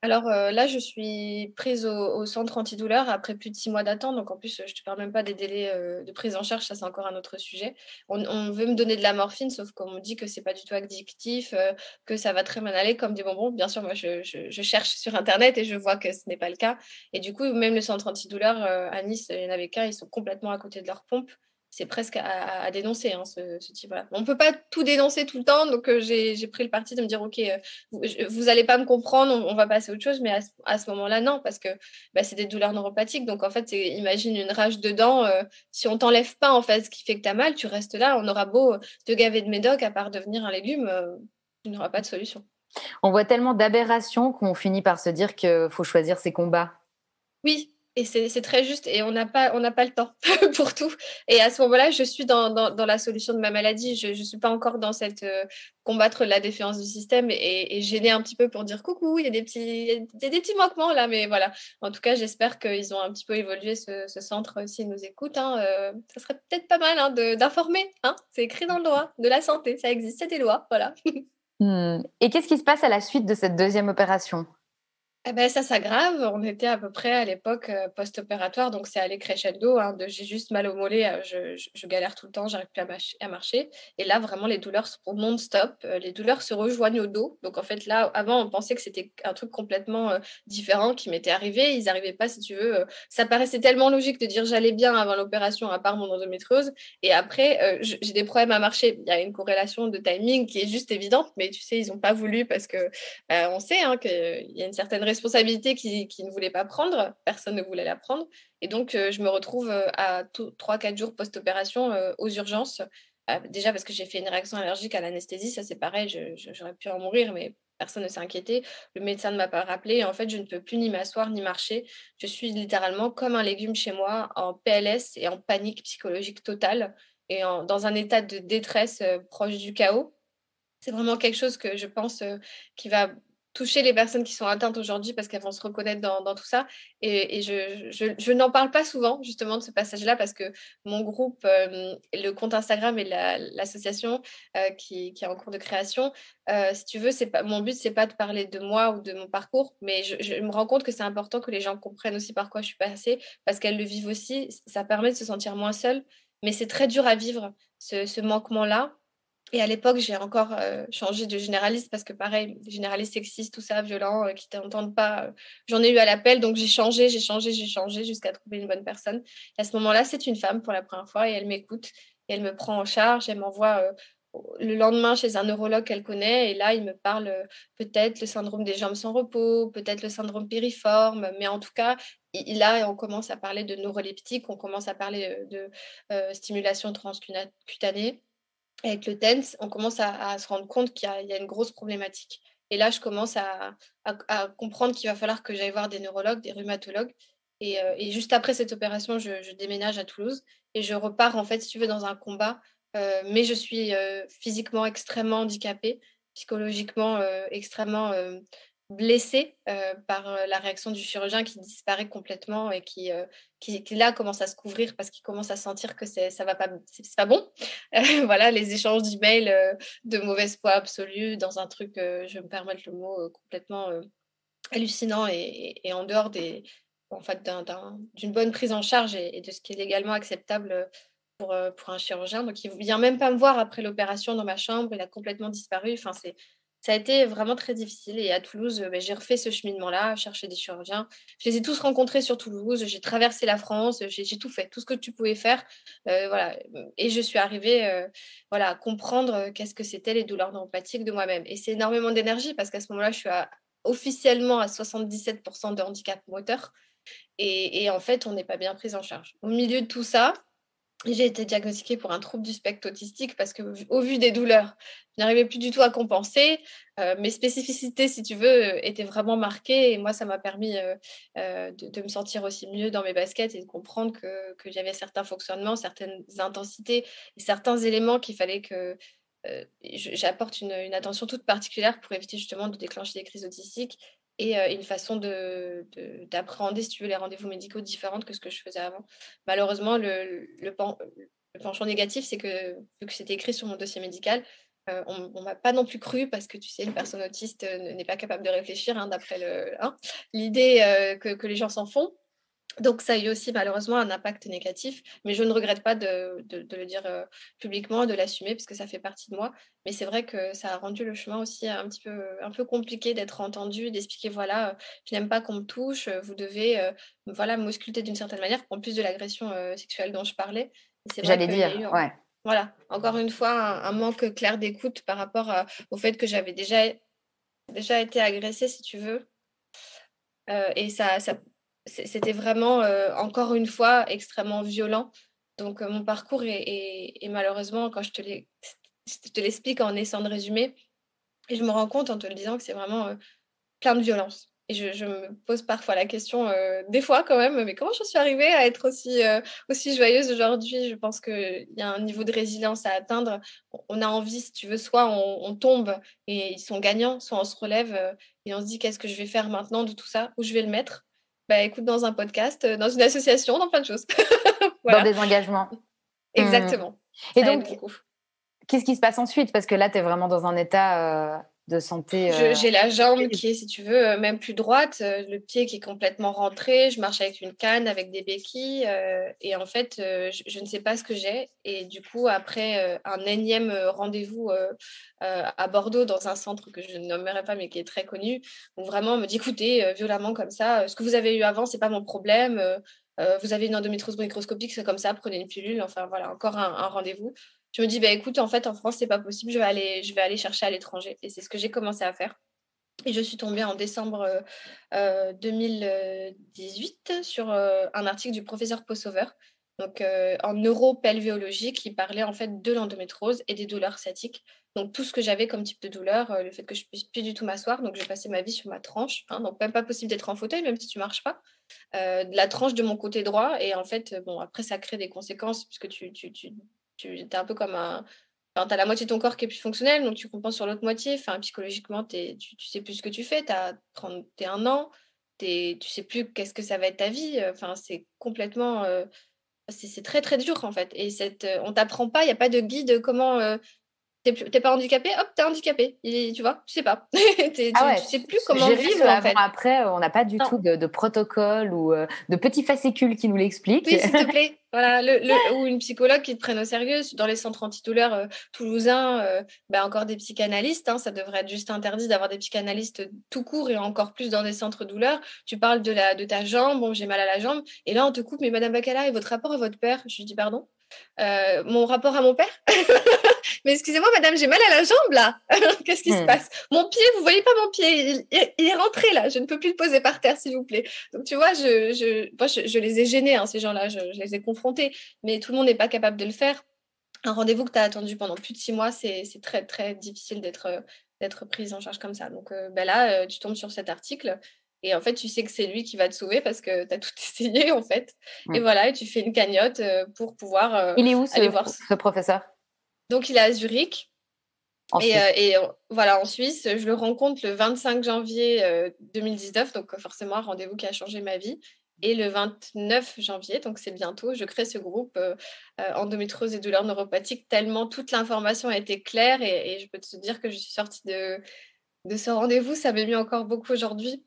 Alors euh, là, je suis prise au, centre antidouleur après plus de six mois d'attente. Donc en plus, je ne te parle même pas des délais euh, de prise en charge, ça c'est encore un autre sujet. On, veut me donner de la morphine, sauf qu'on me dit que c'est pas du tout addictif, euh, que ça va très mal aller comme des bonbons. Bien sûr, moi je, cherche sur Internet et je vois que ce n'est pas le cas. Et du coup, même le centre antidouleur à Nice, il n'y en qu'un, ils sont complètement à côté de leur pompe c'est presque à, dénoncer hein, ce, type-là. On ne peut pas tout dénoncer tout le temps, donc euh, j'ai pris le parti de me dire, OK, euh, vous n'allez pas me comprendre, on, va passer à autre chose, mais à, ce moment-là, non, parce que bah, c'est des douleurs neuropathiques. Donc en fait, imagine une rage dedans, euh, si on t'enlève pas en fait ce qui fait que tu as mal, tu restes là, on aura beau te gaver de médoc, à part devenir un légume, tu n'auras pas de solution. On voit tellement d'aberrations qu'on finit par se dire qu'il faut choisir ses combats. Oui, et c'est très juste et on n'a pas, on pas le temps (laughs) pour tout. Et à ce moment-là, je suis dans, dans, la solution de ma maladie. Je ne suis pas encore dans cette euh, combattre la défiance du système et, gêner un petit peu pour dire coucou, il y a des petits, des manquements là, mais voilà. En tout cas, j'espère qu'ils ont un petit peu évolué ce, ce centre s'ils nous écoutent. Hein, euh, ça serait peut-être pas mal hein, d'informer. Hein, c'est écrit dans le droit de la santé, ça existe, c'est des lois, voilà. (laughs) Hmm. Et qu'est-ce qui se passe à la suite de cette deuxième opération? Eh ben, ça s'aggrave. On était à peu près à l'époque euh, post-opératoire, donc c'est allé crescendo. Hein, de j'ai juste mal au mollet, euh, je, galère tout le temps, j'arrive plus à, marcher. Et là, vraiment, les douleurs sont non-stop. Euh, les douleurs se rejoignent au dos. Donc en fait, là, avant, on pensait que c'était un truc complètement différent qui m'était arrivé. Ils n'arrivaient pas, si tu veux. ça paraissait tellement logique de dire j'allais bien avant l'opération, à part mon endométriose. Et après, j'ai des problèmes à marcher. Il y a une corrélation de timing qui est juste évidente, mais tu sais, ils n'ont pas voulu parce que on sait hein, qu'il y a une certaine responsabilité qu'ils ne voulaient pas prendre. Personne ne voulait la prendre. Et donc, euh, je me retrouve euh, à 3-4 jours post-opération euh, aux urgences. déjà parce que j'ai fait une réaction allergique à l'anesthésie. Ça, c'est pareil. J'aurais pu en mourir, mais personne ne s'est inquiété. Le médecin ne m'a pas rappelé. En fait, je ne peux plus ni m'asseoir ni marcher. Je suis littéralement comme un légume chez moi, en PLS et en panique psychologique totale et dans un état de détresse proche du chaos. C'est vraiment quelque chose que je pense qui va toucher les personnes qui sont atteintes aujourd'hui parce qu'elles vont se reconnaître dans, tout ça. Et, je, n'en parle pas souvent justement de ce passage-là parce que mon groupe, euh, le compte Instagram et l'association euh, qui, est en cours de création, euh, si tu veux, pas mon but, c'est pas de parler de moi ou de mon parcours, mais je, me rends compte que c'est important que les gens comprennent aussi par quoi je suis passée parce qu'elles le vivent aussi. Ça permet de se sentir moins seule, mais c'est très dur à vivre ce manquement-là. Et à l'époque, j'ai encore euh, changé de généraliste parce que pareil, généraliste sexiste, tout ça, violent, euh, qui t'entendent pas. Euh, j'en ai eu à l'appel, donc j'ai changé, j'ai changé, j'ai changé jusqu'à trouver une bonne personne. Et à ce moment-là, c'est une femme pour la première fois et elle m'écoute et elle me prend en charge. Elle m'envoie le lendemain chez un neurologue qu'elle connaît et là, il me parle peut-être le syndrome des jambes sans repos, peut-être le syndrome périforme, mais en tout cas, là, on commence à parler de neuroleptique, on commence à parler de stimulation transcutanée avec le TENS, on commence à, se rendre compte qu'il y, a une grosse problématique. Et là, je commence à, comprendre qu'il va falloir que j'aille voir des neurologues, des rhumatologues. Et, euh, juste après cette opération, je, déménage à Toulouse et je repars, en fait, si tu veux, dans un combat. Euh, mais je suis euh, physiquement extrêmement handicapée, psychologiquement extrêmement blessé euh, par la réaction du chirurgien qui disparaît complètement et qui, euh, qui, là commence à se couvrir parce qu'il commence à sentir que c'est ça va pas c'est pas bon (laughs) voilà les échanges d'emails de mauvaise foi absolue dans un truc je vais me permettre le mot complètement hallucinant et, en dehors des en fait, d'une bonne prise en charge et, de ce qui est légalement acceptable pour, pour un chirurgien. Donc, il vient même pas me voir après l'opération dans ma chambre. Il a complètement disparu. Enfin, c'est ça a été vraiment très difficile. Et à Toulouse, bah, j'ai refait ce cheminement-là, chercher des chirurgiens. Je les ai tous rencontrés sur Toulouse. J'ai traversé la France. J'ai tout fait, tout ce que tu pouvais faire. Euh, voilà. Et je suis arrivée euh, voilà, à comprendre euh, qu'est-ce que c'était les douleurs neuropathiques de moi-même. Et c'est énormément d'énergie parce qu'à ce moment-là, je suis officiellement à 77% de handicap moteur. Et, et en fait, on n'est pas bien prise en charge. Au milieu de tout ça, j'ai été diagnostiquée pour un trouble du spectre autistique parce que, au vu des douleurs, je n'arrivais plus du tout à compenser. Euh, mes spécificités, si tu veux, euh, étaient vraiment marquées et moi, ça m'a permis euh, de, me sentir aussi mieux dans mes baskets et de comprendre que, j'avais certains fonctionnements, certaines intensités et certains éléments qu'il fallait que j'apporte une, une, attention toute particulière pour éviter justement de déclencher des crises autistiques et une façon d'appréhender, si tu veux, les rendez-vous médicaux différentes que ce que je faisais avant. Malheureusement, le, le, penchant négatif, c'est que, vu que c'était écrit sur mon dossier médical, on ne m'a pas non plus cru parce que, tu sais, une personne autiste n'est pas capable de réfléchir hein, d'après hein, l'idée que, que, les gens s'en font. Donc, ça a eu aussi malheureusement un impact négatif, mais je ne regrette pas de, le dire euh, publiquement, de l'assumer, parce que ça fait partie de moi. Mais c'est vrai que ça a rendu le chemin aussi un petit peu, un peu compliqué d'être entendu, d'expliquer voilà, euh, je n'aime pas qu'on me touche, euh, vous devez voilà, m'ausculter d'une certaine manière, en plus de l'agression sexuelle dont je parlais. J'allais dire, ouais. Voilà, encore une fois, un, manque clair d'écoute par rapport au fait que j'avais déjà, déjà été agressée, si tu veux. et ça, ça, c'était vraiment, euh, encore une fois, extrêmement violent. Donc, euh, mon parcours est, malheureusement, quand je te l'explique en essayant de résumer, et je me rends compte en te le disant que c'est vraiment euh, plein de violence. Et je, me pose parfois la question, des fois quand même, mais comment je suis arrivée à être aussi, joyeuse aujourd'hui? Je pense qu'il y a un niveau de résilience à atteindre. On a envie, si tu veux, soit on, on tombe et ils sont gagnants, soit on se relève et on se dit qu'est-ce que je vais faire maintenant de tout ça, où je vais le mettre? Bah, écoute, dans un podcast, euh, dans une association, dans plein de choses. (laughs) Dans des engagements. Exactement. Et donc, qu'est-ce qui se passe ensuite? Parce que là, tu es vraiment dans un état euh, de santé euh, J'ai la jambe qui est, si tu veux, euh, même plus droite, euh, le pied qui est complètement rentré, je marche avec une canne, avec des béquilles, et en fait, je, ne sais pas ce que j'ai. Et du coup, après un énième rendez-vous à Bordeaux, dans un centre que je ne nommerai pas, mais qui est très connu, où vraiment on me dit, écoutez, violemment comme ça, ce que vous avez eu avant, c'est pas mon problème. vous avez une endométriose microscopique, c'est comme ça, prenez une pilule. Enfin voilà, encore un rendez-vous je me dis, bah, écoute, en fait, en France, c'est pas possible, je vais aller, je vais aller chercher à l'étranger. Et c'est ce que j'ai commencé à faire. Et je suis tombée en décembre 2018 euh, euh, sur euh, un article du professeur Possover, donc en neuropelvéologie, qui parlait en fait de l'endométrose et des douleurs sciatiques. Donc tout ce que j'avais comme type de douleur, le fait que je puisse plus du tout m'asseoir, donc j'ai passé ma vie sur ma tranche, hein, donc même pas possible d'être en fauteuil, même si tu marches pas. la tranche de mon côté droit, et en fait, bon, après ça crée des conséquences puisque tu tu un peu comme un. Tu as la moitié de ton corps qui est plus fonctionnel, donc tu compenses sur l'autre moitié. Enfin, psychologiquement, tu, tu sais plus ce que tu fais. Tu as 31 ans, tu sais plus qu'est-ce que ça va être ta vie. Enfin, c'est complètement. Euh, c'est très, très dur, en fait. Et cette, euh, on t'apprend pas, il n'y a pas de guide comment. Euh, T'es pas handicapé, hop, t'es handicapé. tu vois, tu sais pas. (laughs) tu, ah sais plus comment vivre. En fait. Après, on n'a pas du tout de, protocole ou de petits fascicules qui nous l'expliquent. Oui, s'il te (laughs) plaît. Voilà, le, ou une psychologue qui te prenne au sérieux. Dans les centres antidouleurs euh, toulousains, euh, bah, encore des psychanalystes. Hein, ça devrait être juste interdit d'avoir des psychanalystes tout court et encore plus dans des centres douleurs. Tu parles de, la, de ta jambe, bon, j'ai mal à la jambe. Et là, on te coupe, mais Madame Bacala, et votre rapport à votre père Je lui dis, pardon? Euh, Mon rapport à mon père (laughs) Mais excusez-moi, madame, j'ai mal à la jambe là. (laughs) Qu'est-ce qui se hmm. passe? Mon pied, vous voyez pas mon pied il, est rentré là. Je ne peux plus le poser par terre, s'il vous plaît. Donc tu vois, je, je, je, les ai gênés, hein, ces gens-là. Je, les ai confrontés. Mais tout le monde n'est pas capable de le faire. Un rendez-vous que tu as attendu pendant plus de six mois, c'est très, très difficile d'être d'être prise en charge comme ça. Donc ben là, euh, tu tombes sur cet article. Et en fait, tu sais que c'est lui qui va te sauver parce que tu as tout (laughs) essayé, en fait. Et voilà, et tu fais une cagnotte euh, pour pouvoir. Euh, il est où ce, voir... ce professeur? Donc, il est à Zurich. et, euh, voilà, en Suisse, je le rencontre le 25 janvier 2019, euh, donc forcément un rendez-vous qui a changé ma vie. Et le 29 janvier, donc c'est bientôt, je crée ce groupe euh, endométriose et douleurs neuropathiques, tellement toute l'information a été claire et, je peux te dire que je suis sortie de, de ce rendez-vous, ça m'a mis encore beaucoup aujourd'hui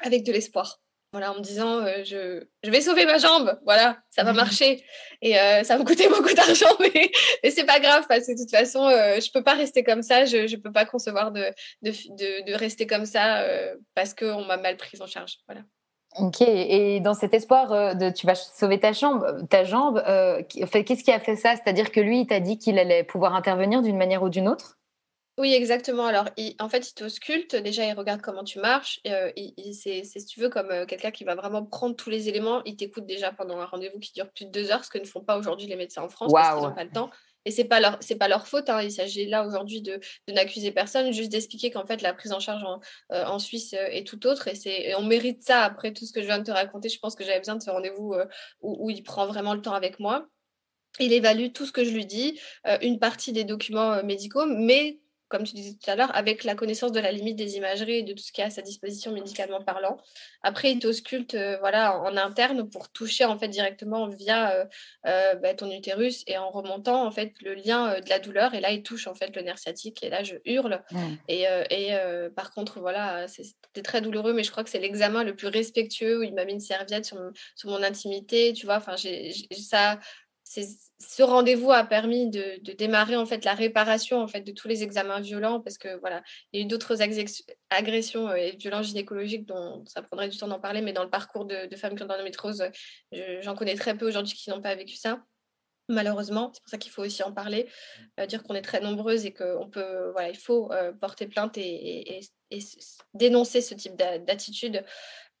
avec de l'espoir. voilà, en me disant je, je, vais sauver ma jambe, voilà, ça va (laughs) marcher. Et ça va me coûter (laughs) beaucoup d'argent, mais, mais c'est pas grave parce que de toute façon, je peux pas rester comme ça, je, je peux pas concevoir de, de, de, de rester comme ça parce qu'on m'a mal prise en charge. Voilà. Ok, et dans cet espoir de tu vas sauver ta jambe, ta jambe, qu'est-ce qui a fait ça? C'est-à-dire que lui, il t'a dit qu'il allait pouvoir intervenir d'une manière ou d'une autre? Oui, exactement. Alors, en fait, il t'ausculte. Déjà, il regarde comment tu marches. Euh, c'est, si tu veux, comme euh, quelqu'un qui va vraiment prendre tous les éléments. Il t'écoute déjà pendant un rendez-vous qui dure plus de deux heures, ce que ne font pas aujourd'hui les médecins en France parce qu'ils n'ont pas le temps. Et c'est pas leur c'est pas leur faute. Hein. Il s'agit là aujourd'hui de, n'accuser personne, juste d'expliquer qu'en fait la prise en charge en, euh, Suisse est tout autre. Et c'est on mérite ça après tout ce que je viens de te raconter. Je pense que j'avais besoin de ce rendez-vous où, où, il prend vraiment le temps avec moi. Il évalue tout ce que je lui dis, une partie des documents médicaux, mais comme tu disais tout à l'heure, avec la connaissance de la limite des imageries et de tout ce qui est à sa disposition médicalement parlant. Après, il t'ausculte euh, voilà, en interne pour toucher en fait directement via euh, euh, bah, ton utérus et en remontant en fait le lien de la douleur. Et là, il touche en fait le nerf sciatique et là, je hurle. Et, et par contre, voilà, c'était très douloureux, mais je crois que c'est l'examen le plus respectueux où il m'a mis une serviette sur, sur mon intimité. Tu vois, enfin, ça ce rendez-vous a permis de, démarrer en fait la réparation en fait de tous les examens violents parce que voilà il y a eu d'autres agressions et violences gynécologiques dont ça prendrait du temps d'en parler mais dans le parcours de, femmes qui ont endométriose j'en connais très peu aujourd'hui qui n'ont pas vécu ça malheureusement. C'est pour ça qu'il faut aussi en parler euh, dire qu'on est très nombreuses et qu'on peut voilà il faut euh, porter plainte et, dénoncer ce type d'attitude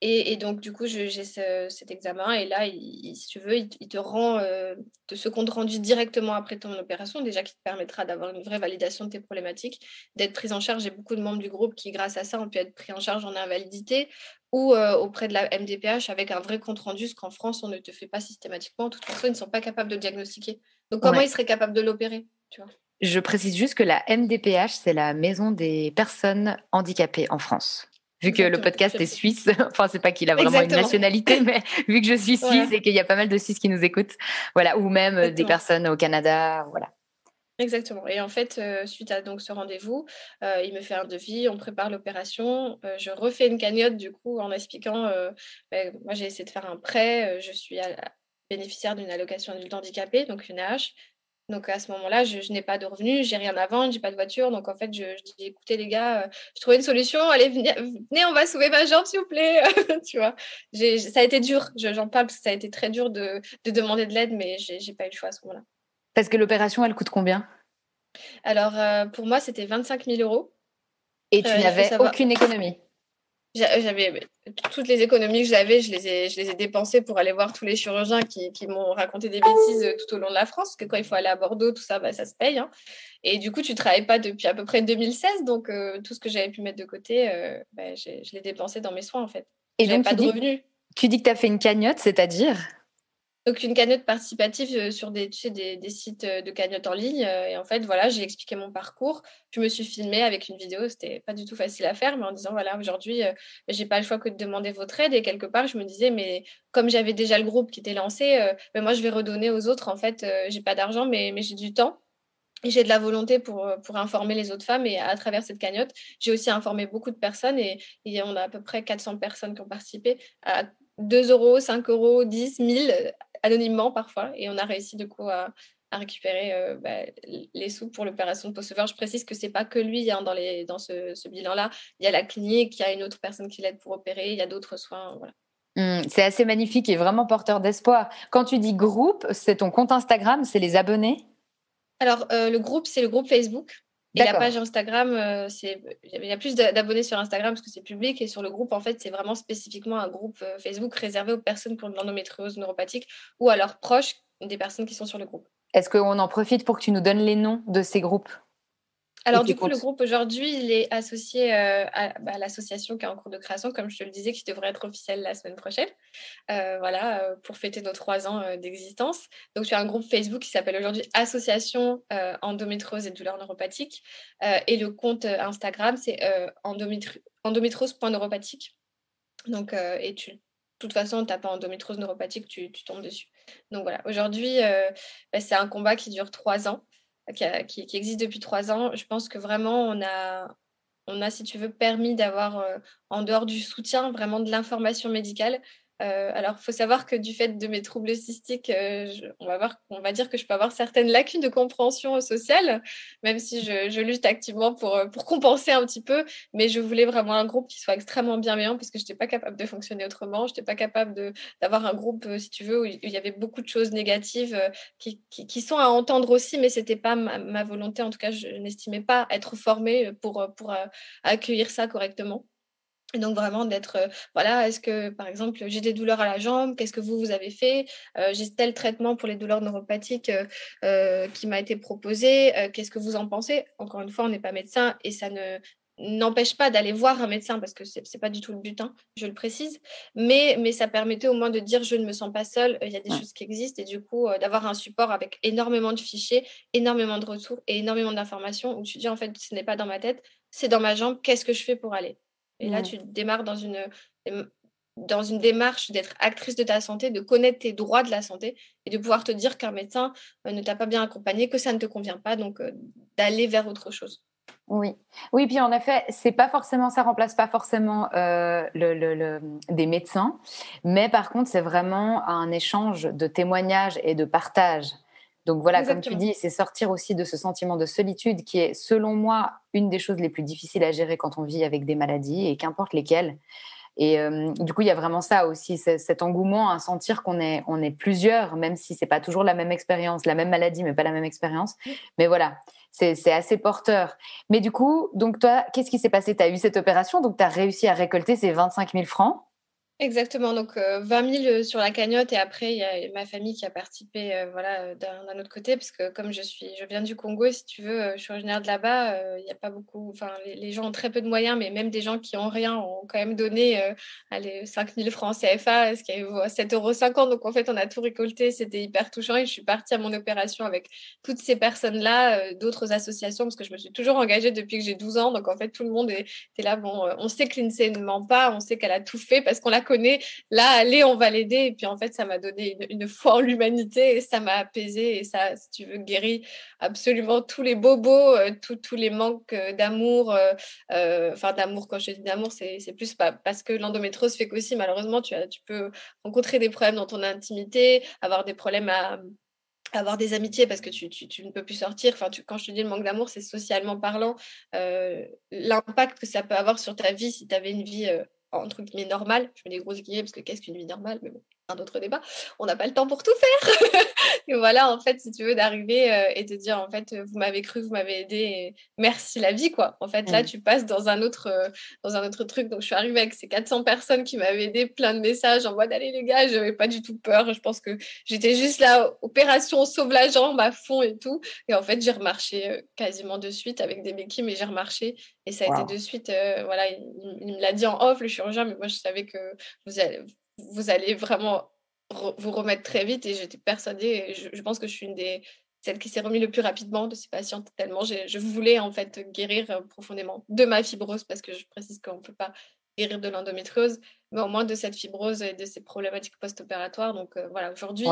et, donc, du coup, j'ai cet examen. Et là, il, si tu veux, il, te rend euh, de ce compte rendu directement après ton opération, déjà qui te permettra d'avoir une vraie validation de tes problématiques, d'être prise en charge. J'ai beaucoup de membres du groupe qui, grâce à ça, ont pu être pris en charge en invalidité ou euh, auprès de la MDPH avec un vrai compte rendu, ce qu'en France, on ne te fait pas systématiquement. De toute façon, ils ne sont pas capables de diagnostiquer. Donc, comment ils seraient capables de l'opérer Je précise juste que la MDPH, c'est la Maison des personnes handicapées en France vu que le podcast est suisse, (laughs) enfin c'est pas qu'il a vraiment une nationalité, (laughs) mais vu que je suis suisse et qu'il y a pas mal de Suisses qui nous écoutent, voilà, ou même euh, des personnes au Canada, voilà. Exactement. Et en fait, euh, suite à donc ce rendez-vous, euh, il me fait un devis, on prépare l'opération. je refais une cagnotte du coup en expliquant, ben, moi j'ai essayé de faire un prêt, je suis bénéficiaire d'une allocation adulte handicapé, donc une AH. Donc à ce moment-là, je, n'ai pas de revenus, j'ai rien à vendre, j'ai pas de voiture. Donc en fait, je, dis écoutez les gars, euh, je trouvais une solution, allez venez, on va sauver ma jambe s'il vous plaît. (laughs) tu vois, ça a été dur. J'en parle parce que ça a été très dur de, demander de l'aide, mais j'ai pas eu le choix à ce moment-là. Parce que l'opération, elle coûte combien? Alors euh, pour moi, c'était 25 000 euros. Et tu euh, n'avais aucune économie? J'avais toutes les économies que j'avais, je les ai, je les ai dépensées pour aller voir tous les chirurgiens qui, qui m'ont raconté des bêtises euh, tout au long de la France, parce que quand il faut aller à Bordeaux, tout ça, bah, ça se paye. Hein. Et du coup, tu travailles pas depuis à peu près 2016, donc euh, tout ce que j'avais pu mettre de côté, euh, bah, je l'ai dépensé dans mes soins en fait. Et donc, pas de revenus. Tu dis que tu as fait une cagnotte, c'est-à-dire? Donc une cagnotte participative euh, sur des, sites euh, de cagnotte en ligne. Euh, et en fait, voilà, j'ai expliqué mon parcours. Je me suis filmée avec une vidéo. C'était pas du tout facile à faire, mais en disant voilà, aujourd'hui, j'ai pas le choix que de demander votre aide. Et quelque part, je me disais, mais comme j'avais déjà le groupe qui était lancé, ben moi, je vais redonner aux autres. En fait, j'ai pas d'argent, mais, mais j'ai du temps. J'ai de la volonté pour, pour informer les autres femmes. Et à travers cette cagnotte, j'ai aussi informé beaucoup de personnes. Et, et on a à peu près 400 personnes qui ont participé à 2 euros, 5 euros, 10, 1000 anonymement parfois. Et on a réussi du coup à, récupérer euh, bah, les sous pour l'opération de post Je précise que c'est pas que lui hein, dans, les, dans ce, bilan-là. Il y a la clinique, il y a une autre personne qui l'aide pour opérer, il y a d'autres soins. Voilà. Mmh, c'est assez magnifique et vraiment porteur d'espoir. Quand tu dis groupe, c'est ton compte Instagram, c'est les abonnés? Alors, euh, le groupe, c'est le groupe Facebook. Et la page Instagram, euh, c'est il y a plus d'abonnés sur Instagram parce que c'est public et sur le groupe, en fait, c'est vraiment spécifiquement un groupe euh, Facebook réservé aux personnes pour l'endométriose neuropathique ou à leurs proches des personnes qui sont sur le groupe. Est-ce qu'on en profite pour que tu nous donnes les noms de ces groupes? Alors du coup, le groupe aujourd'hui, il est associé euh, bah, à, l'association qui est en cours de création, comme je te le disais, qui devrait être officielle la semaine prochaine, euh, voilà, euh, pour fêter nos trois ans d'existence. Donc tu as un groupe Facebook qui s'appelle aujourd'hui Association endométriose et douleurs neuropathiques, et le compte Instagram c'est endométriose.neuropathique. Donc et tu, de toute façon, en tapant endométriose neuropathique, tu, tu tombes dessus. Donc voilà, aujourd'hui, bah, c'est un combat qui dure trois ans qui, existe depuis trois ans, je pense que vraiment, on a, on a, si tu veux, permis d'avoir, en dehors du soutien, vraiment de l'information médicale, euh, alors, il faut savoir que du fait de mes troubles cystiques, euh, on, va dire que je peux avoir certaines lacunes de compréhension sociale, même si je, lutte activement pour, euh, pour compenser un petit peu. Mais je voulais vraiment un groupe qui soit extrêmement bienveillant parce que je n'étais pas capable de fonctionner autrement. Je n'étais pas capable d'avoir un groupe, si tu veux, où il y avait beaucoup de choses négatives qui, sont à entendre aussi, mais ce n'était pas ma, volonté. En tout cas, je n'estimais pas être formée pour accueillir ça correctement. Et donc vraiment d'être, euh, voilà, est-ce que par exemple j'ai des douleurs à la jambe, qu'est-ce que vous, vous avez fait euh, J'ai tel traitement pour les douleurs neuropathiques euh, qui m'a été proposé, qu'est-ce que vous en pensez? Encore une fois, on n'est pas médecin et ça ne n'empêche pas d'aller voir un médecin parce que c'est n'est pas du tout le but, hein, je le précise, mais, mais ça permettait au moins de dire je ne me sens pas seule, il y a des choses qui existent et du coup d'avoir un support avec énormément de fichiers, énormément de retours et énormément d'informations où tu dis en fait ce n'est pas dans ma tête, c'est dans ma jambe, qu'est-ce que je fais pour aller? Et là, tu démarres dans une, dans une démarche d'être actrice de ta santé, de connaître tes droits de la santé et de pouvoir te dire qu'un médecin ne t'a pas bien accompagné, que ça ne te convient pas, donc euh, d'aller vers autre chose. Oui, oui, puis en effet, c'est pas forcément, ça remplace pas forcément euh, le, des médecins, mais par contre, c'est vraiment un échange de témoignages et de partage donc voilà, comme tu dis, c'est sortir aussi de ce sentiment de solitude qui est, selon moi, une des choses les plus difficiles à gérer quand on vit avec des maladies et qu'importe lesquelles. Et euh, du coup, il y a vraiment ça aussi, cet engouement à sentir qu'on est, on est plusieurs, même si c'est pas toujours la même expérience, la même maladie, mais pas la même expérience. Mais voilà, c'est assez porteur. Mais du coup, donc toi, qu'est-ce qui s'est passé? Tu as eu cette opération, donc tu as réussi à récolter ces 25 000 francs. Exactement, donc 20 000 sur la cagnotte et après il y a ma famille qui a participé voilà, d'un autre côté parce que comme je suis, je viens du Congo, si tu veux, je suis originaire de là-bas, il n'y a pas beaucoup, enfin les, gens ont très peu de moyens, mais même des gens qui ont rien ont quand même donné allez, 5 000 francs CFA, ce qui vaut 7,50 euros. Donc en fait on a tout récolté, c'était hyper touchant et je suis partie à mon opération avec toutes ces personnes-là, d'autres associations parce que je me suis toujours engagée depuis que j'ai 12 ans, donc en fait tout le monde était là, bon, on sait que l'INSEE ne ment pas, on sait qu'elle a tout fait parce qu'on l'a connaît. Là, allez, on va l'aider. Et puis en fait, ça m'a donné une, foi en l'humanité et ça m'a apaisé. Et ça, si tu veux, guéri absolument tous les bobos, euh, tous les manques euh, d'amour. Euh, enfin, d'amour, quand je dis d'amour, c'est plus parce que l'endométriose fait qu'aussi, malheureusement, tu, as, tu peux rencontrer des problèmes dans ton intimité, avoir des problèmes à avoir des amitiés parce que tu, ne peux plus sortir. Enfin, quand je te dis le manque d'amour, c'est socialement parlant. L'impact que ça peut avoir sur ta vie si tu avais une vie entre guillemets normal. Je mets des grosses guillemets parce que qu'est-ce qu'une vie normale Mais bon, un autre débat. On n'a pas le temps pour tout faire. (laughs) et voilà, en fait, si tu veux, d'arriver euh, et de dire, en fait, vous m'avez cru, vous m'avez aidé, merci la vie, quoi. En fait, là, tu passes dans un autre, euh, dans un autre truc. Donc, je suis arrivée avec ces 400 personnes qui m'avaient aidé, plein de messages en mode, allez les gars, j'avais pas du tout peur. Je pense que j'étais juste là, opération sauve la jambe à fond et tout. Et en fait, j'ai remarché euh, quasiment de suite avec des béquilles, mais j'ai remarché. Et ça a été de suite, voilà, il, il me l'a dit en off, le chirurgien, mais moi, je savais que vous allez vous allez vraiment vous remettre très vite. Et j'étais persuadée, je, pense que je suis une des celles qui s'est remis le plus rapidement de ces patients, tellement je voulais en fait guérir euh, profondément de ma fibrose, parce que je précise qu'on ne peut pas guérir de l'endométriose, mais au moins de cette fibrose et de ces problématiques post-opératoires. Donc euh, voilà, aujourd'hui,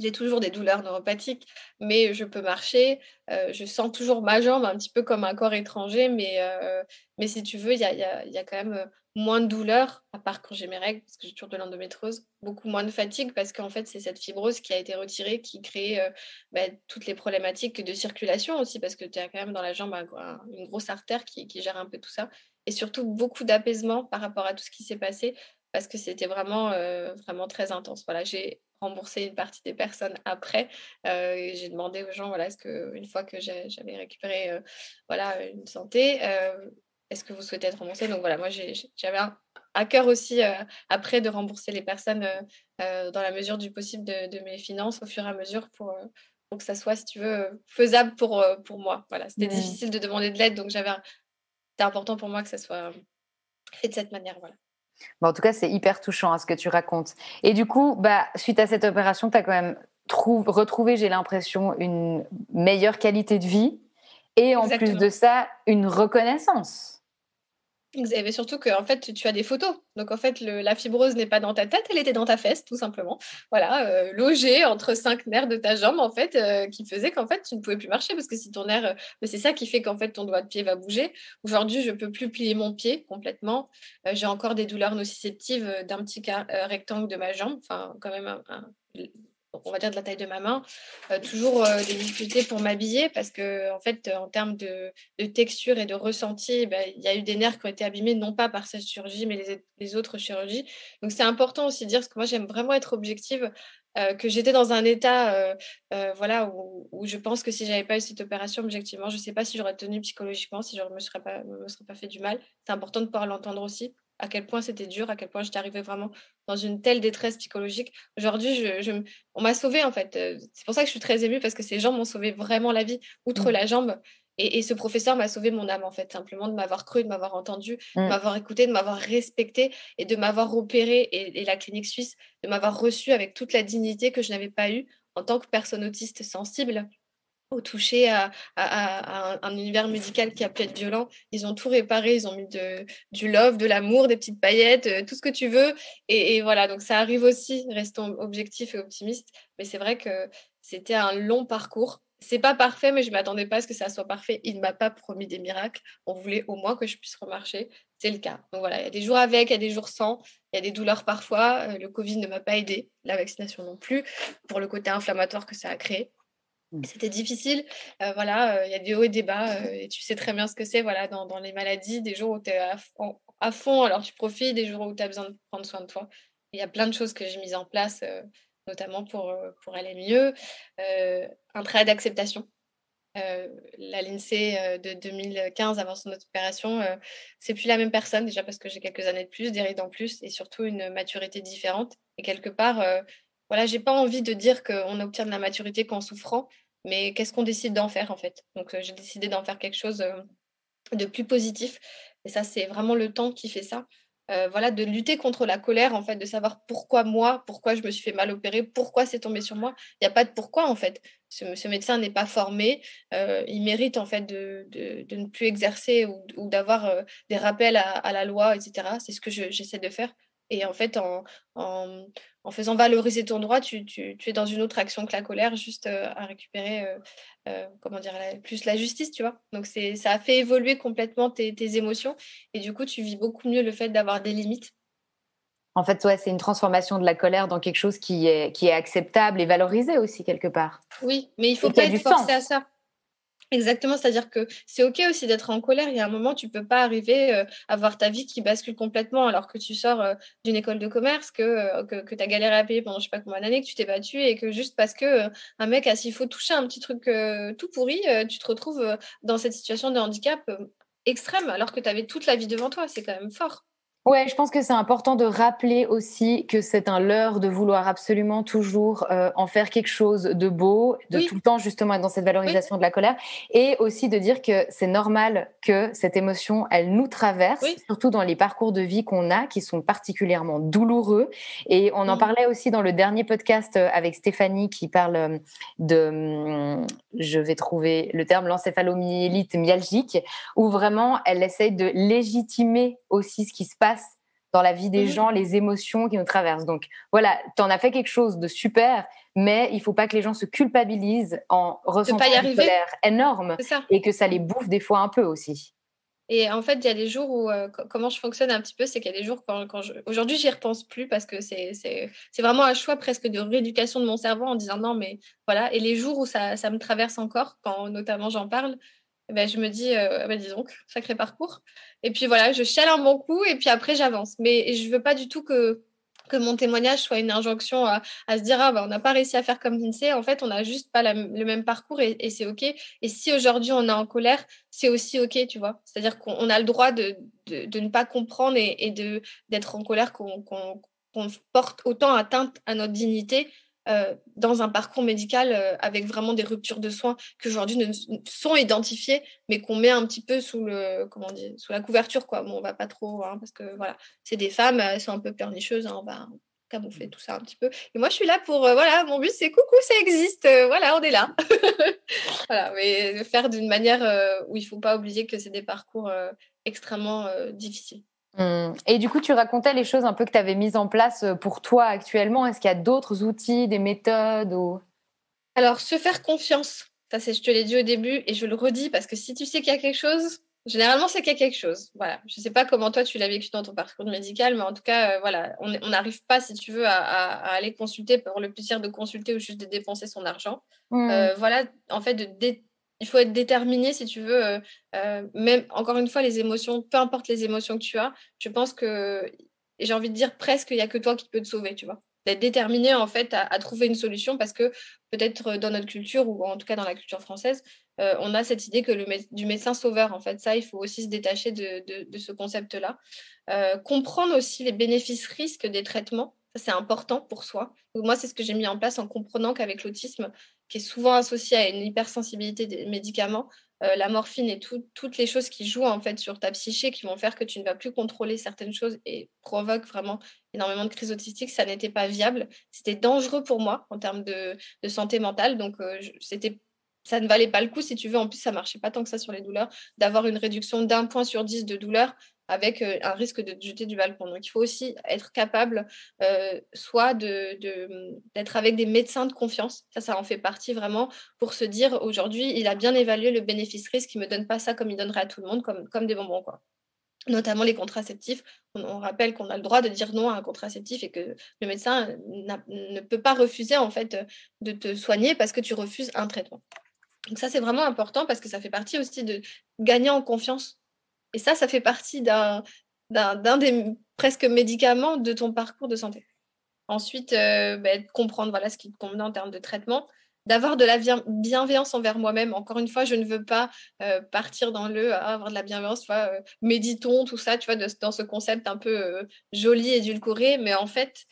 j'ai toujours des douleurs neuropathiques, mais je peux marcher. Euh, je sens toujours ma jambe un petit peu comme un corps étranger, mais, euh, si tu veux, il y a, quand même euh, moins de douleurs, à part quand j'ai mes règles, parce que j'ai toujours de l'endométrose, beaucoup moins de fatigue, parce qu'en fait, c'est cette fibrose qui a été retirée qui crée bah, toutes les problématiques de circulation aussi, parce que tu as quand même dans la jambe une grosse artère qui, qui gère un peu tout ça, et surtout beaucoup d'apaisement par rapport à tout ce qui s'est passé parce que c'était vraiment, vraiment très intense. Voilà, j'ai rembourser une partie des personnes après. Euh, j'ai demandé aux gens, voilà, est-ce que une fois que j'avais récupéré euh, voilà, une santé, euh, est-ce que vous souhaitez être remboursé? Donc voilà, moi j'avais à cœur aussi après de rembourser les personnes dans la mesure du possible de, mes finances au fur et à mesure pour, pour que ça soit, si tu veux, faisable pour, pour moi. Voilà, c'était difficile de demander de l'aide, donc j'avais c'était important pour moi que ça soit fait de cette manière. Voilà en tout cas, c'est hyper touchant à hein, ce que tu racontes. Et du coup, bah, suite à cette opération, tu as quand même retrouvé, j'ai l'impression, une meilleure qualité de vie et en plus de ça, une reconnaissance. Vous avez surtout que fait, tu as des photos. Donc en fait, la fibrose n'est pas dans ta tête, elle était dans ta fesse, tout simplement. Voilà, euh, logée entre cinq nerfs de ta jambe, en fait, euh, qui faisait qu'en fait, tu ne pouvais plus marcher parce que si ton nerf, euh, c'est ça qui fait qu'en fait, ton doigt de pied va bouger. Aujourd'hui, je peux plus plier mon pied complètement. J'ai encore des douleurs nociceptives d'un petit rectangle de ma jambe, enfin, quand même un on va dire de la taille de ma main, euh, toujours euh, des difficultés pour m'habiller parce que en fait, en termes de, texture et de ressenti, ben, il y a eu des nerfs qui ont été abîmés non pas par cette chirurgie, mais les, autres chirurgies. Donc c'est important aussi de dire, parce que moi j'aime vraiment être objective, euh, que j'étais dans un état voilà, où, je pense que si j'avais pas eu cette opération, objectivement, je ne sais pas si j'aurais tenu psychologiquement, si je ne me me serais pas fait du mal. C'est important de pouvoir l'entendre aussi à quel point c'était dur, à quel point j'étais arrivée vraiment dans une telle détresse psychologique. Aujourd'hui, je, on m'a sauvée en fait. Euh, c'est pour ça que je suis très émue parce que ces gens m'ont sauvé vraiment la vie, outre mmh. la jambe. Et, ce professeur m'a sauvé mon âme en fait, simplement de m'avoir cru, de m'avoir entendu, de mmh. m'avoir écouté, de m'avoir respecté et de m'avoir opéré et, et, la clinique suisse, de m'avoir reçu avec toute la dignité que je n'avais pas eue en tant que personne autiste sensible au toucher à, un, univers médical qui a pu être violent. Ils ont tout réparé, ils ont mis du love, de l'amour, des petites paillettes, euh, tout ce que tu veux. Et, voilà, donc ça arrive aussi, restons objectifs et optimistes. Mais c'est vrai que c'était un long parcours. C'est pas parfait, mais je m'attendais pas à ce que ça soit parfait. Il ne m'a pas promis des miracles. On voulait au moins que je puisse remarcher. C'est le cas. Donc voilà, il y a des jours avec, il y a des jours sans. Il y a des douleurs parfois. Euh, le Covid ne m'a pas aidé, la vaccination non plus, pour le côté inflammatoire que ça a créé. Mmh. C'était difficile. Euh, voilà, il y a des hauts et des bas. (laughs) et tu sais très bien ce que c'est voilà, dans, dans, les maladies, des jours où tu es à, fond, alors tu profites, des jours où tu as besoin de prendre soin de toi. Il y a plein de choses que j'ai mises en place, notamment pour, pour aller mieux. un travail d'acceptation. la l'INSEE de 2015, avant son opération, c'est plus la même personne, déjà parce que j'ai quelques années de plus, des rides en plus, et surtout une maturité différente. Et quelque part, voilà, j'ai pas envie de dire qu'on obtient de la maturité qu'en souffrant, mais qu'est-ce qu'on décide d'en faire en fait? Donc euh, j'ai décidé d'en faire quelque chose euh, de plus positif. Et ça, c'est vraiment le temps qui fait ça. Euh, voilà, de lutter contre la colère, en fait, de savoir pourquoi moi, pourquoi je me suis fait mal opérer, pourquoi c'est tombé sur moi. Il n'y a pas de pourquoi, en fait. Ce, médecin n'est pas formé. il mérite, en fait, de, ne plus exercer ou, d'avoir des rappels à, la loi, etc. C'est ce que j'essaie de faire. Et en fait, en, en, faisant valoriser ton droit, tu, tu, es dans une autre action que la colère, juste euh, à récupérer, euh, euh, comment dire, plus la justice, tu vois. Donc, ça a fait évoluer complètement tes, tes, émotions. Et du coup, tu vis beaucoup mieux le fait d'avoir des limites. En fait, ouais, c'est une transformation de la colère dans quelque chose qui est, qui est acceptable et valorisé aussi, quelque part. Oui, mais il faut pas être forcé à ça. Exactement, c'est-à-dire que c'est OK aussi d'être en colère. Il y a un moment, tu peux pas arriver euh, à voir ta vie qui bascule complètement alors que tu sors euh, d'une école de commerce, que, euh, que, tu as galéré à payer pendant je sais pas combien d'années, que tu t'es battu et que juste parce que un mec a s'il faut toucher un petit truc tout pourri, tu te retrouves dans cette situation de handicap extrême alors que tu avais toute la vie devant toi. C'est quand même fort. Ouais, je pense que c'est important de rappeler aussi que c'est un leurre de vouloir absolument toujours euh, en faire quelque chose de beau, de tout le temps justement être dans cette valorisation de la colère, et aussi de dire que c'est normal que cette émotion, elle nous traverse, surtout dans les parcours de vie qu'on a, qui sont particulièrement douloureux. Et on en parlait aussi dans le dernier podcast euh, avec Stéphanie qui parle euh, de, hum, je vais trouver le terme, l'encéphalomyélite myalgique, où vraiment elle essaye de légitimer aussi ce qui se passe dans la vie des mmh gens, les émotions qui nous traversent. Donc voilà, tu en as fait quelque chose de super, mais il faut pas que les gens se culpabilisent en ressentant une colère énorme et que ça les bouffe des fois un peu aussi. Et en fait, il y a des jours où, euh, comment je fonctionne un petit peu, c'est qu'il y a des jours quand, quand je... Aujourd'hui, j'y repense plus parce que c'est, c'est, c'est vraiment un choix presque de rééducation de mon cerveau en disant non, mais voilà. Et les jours où ça, ça me traverse encore, quand notamment j'en parle, ben, je me dis, euh, bah, dis donc, sacré parcours. Et puis voilà, je chiale un bon coup et puis après j'avance. Mais je veux pas du tout que, que mon témoignage soit une injonction à, se dire, ah bah, on n'a pas réussi à faire comme Lindsay. En fait, on n'a juste pas le même parcours et, c'est OK. Et si aujourd'hui on est en colère, c'est aussi OK, tu vois. C'est-à-dire qu'on a le droit de, de, de, ne pas comprendre et, et d'être en colère qu'on porte autant atteinte à notre dignité euh, dans un parcours médical euh, avec vraiment des ruptures de soins qui aujourd'hui ne sont identifiées, mais qu'on met un petit peu sous le comment sous la couverture quoi. Bon, on va pas trop hein, parce que voilà, c'est des femmes, elles sont un peu pernicheuses, hein, on va camoufler tout ça un petit peu. Et moi, je suis là pour, euh, voilà, mon but, c'est coucou, ça existe, voilà, on est là. (laughs) voilà, mais faire d'une manière où il ne faut pas oublier que c'est des parcours extrêmement difficiles. Mmh. Et du coup, tu racontais les choses un peu que tu avais mises en place pour toi actuellement. Est-ce qu'il y a d'autres outils, des méthodes ou... Alors, se faire confiance. Ça, c'est, je te l'ai dit au début et je le redis parce que si tu sais qu'il y a quelque chose, Généralement, c'est qu'il y a quelque chose. Voilà. Je ne sais pas comment toi tu l'as vécu dans ton parcours médical, mais en tout cas, euh, voilà, on n'arrive pas, si tu veux, à, aller consulter pour le plaisir de consulter ou juste de dépenser son argent. Mmh. Euh, voilà, en fait, il faut être déterminé, si tu veux, euh, même encore une fois, les émotions, peu importe les émotions que tu as, je pense que, j'ai envie de dire presque, il n'y a que toi qui peux te sauver, tu vois d'être déterminé en fait à, trouver une solution parce que peut-être dans notre culture ou en tout cas dans la culture française, euh, on a cette idée que le du médecin sauveur, en fait, ça, il faut aussi se détacher de, ce concept-là. Euh, comprendre aussi les bénéfices-risques des traitements, c'est important pour soi. moi, c'est ce que j'ai mis en place en comprenant qu'avec l'autisme, qui est souvent associé à une hypersensibilité des médicaments, euh, la morphine et toutes les choses qui jouent en fait sur ta psyché, qui vont faire que tu ne vas plus contrôler certaines choses et provoquent vraiment énormément de crises autistiques, ça n'était pas viable. C'était dangereux pour moi en termes de, santé mentale. Donc, c'était ça ne valait pas le coup, si tu veux. En plus, ça marchait pas tant que ça sur les douleurs, d'avoir une réduction d'un point sur dix de douleur avec euh, un risque de jeter du balcon. Donc, il faut aussi être capable euh, soit d'être de, avec des médecins de confiance. Ça, ça en fait partie vraiment pour se dire aujourd'hui, il a bien évalué le bénéfice-risque, il ne me donne pas ça comme il donnerait à tout le monde, comme, comme des bonbons. Quoi notamment les contraceptifs. On, rappelle qu'on a le droit de dire non à un contraceptif et que le médecin ne peut pas refuser en fait de te soigner parce que tu refuses un traitement. Donc ça, c'est vraiment important parce que ça fait partie aussi de gagner en confiance. Et ça, ça fait partie d'un, des presque médicaments de ton parcours de santé. Ensuite, euh, bah, comprendre voilà, ce qui te convient en termes de traitement, d'avoir de la bienveillance envers moi-même. Encore une fois, je ne veux pas euh, partir dans le ah, avoir de la bienveillance, tu vois, euh, méditons, tout ça, tu vois, dans ce concept un peu joli, édulcoré, mais en fait,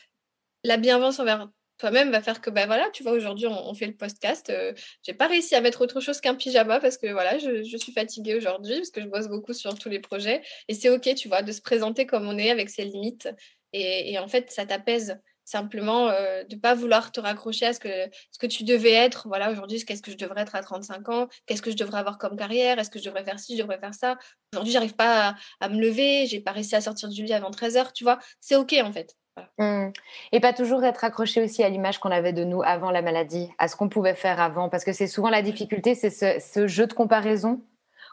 la bienveillance envers toi-même va faire que ben voilà tu vois aujourd'hui on, fait le podcast euh, j'ai pas réussi à mettre autre chose qu'un pyjama parce que voilà je, suis fatiguée aujourd'hui parce que je bosse beaucoup sur tous les projets. Et c'est ok tu vois de se présenter comme on est avec ses limites. Et, en fait ça t'apaise simplement euh, de pas vouloir te raccrocher à ce que ce que tu devais être. Voilà aujourd'hui qu'est-ce que je devrais être à 35 ans? Qu'est-ce que je devrais avoir comme carrière? Est-ce que je devrais faire ci je devrais faire ça? Aujourd'hui j'arrive pas à, à, me lever j'ai pas réussi à sortir du lit avant 13 heures tu vois? C'est ok en fait Mmh. Et pas toujours être accroché aussi à l'image qu'on avait de nous avant la maladie, à ce qu'on pouvait faire avant, parce que c'est souvent la difficulté, c'est ce, jeu de comparaison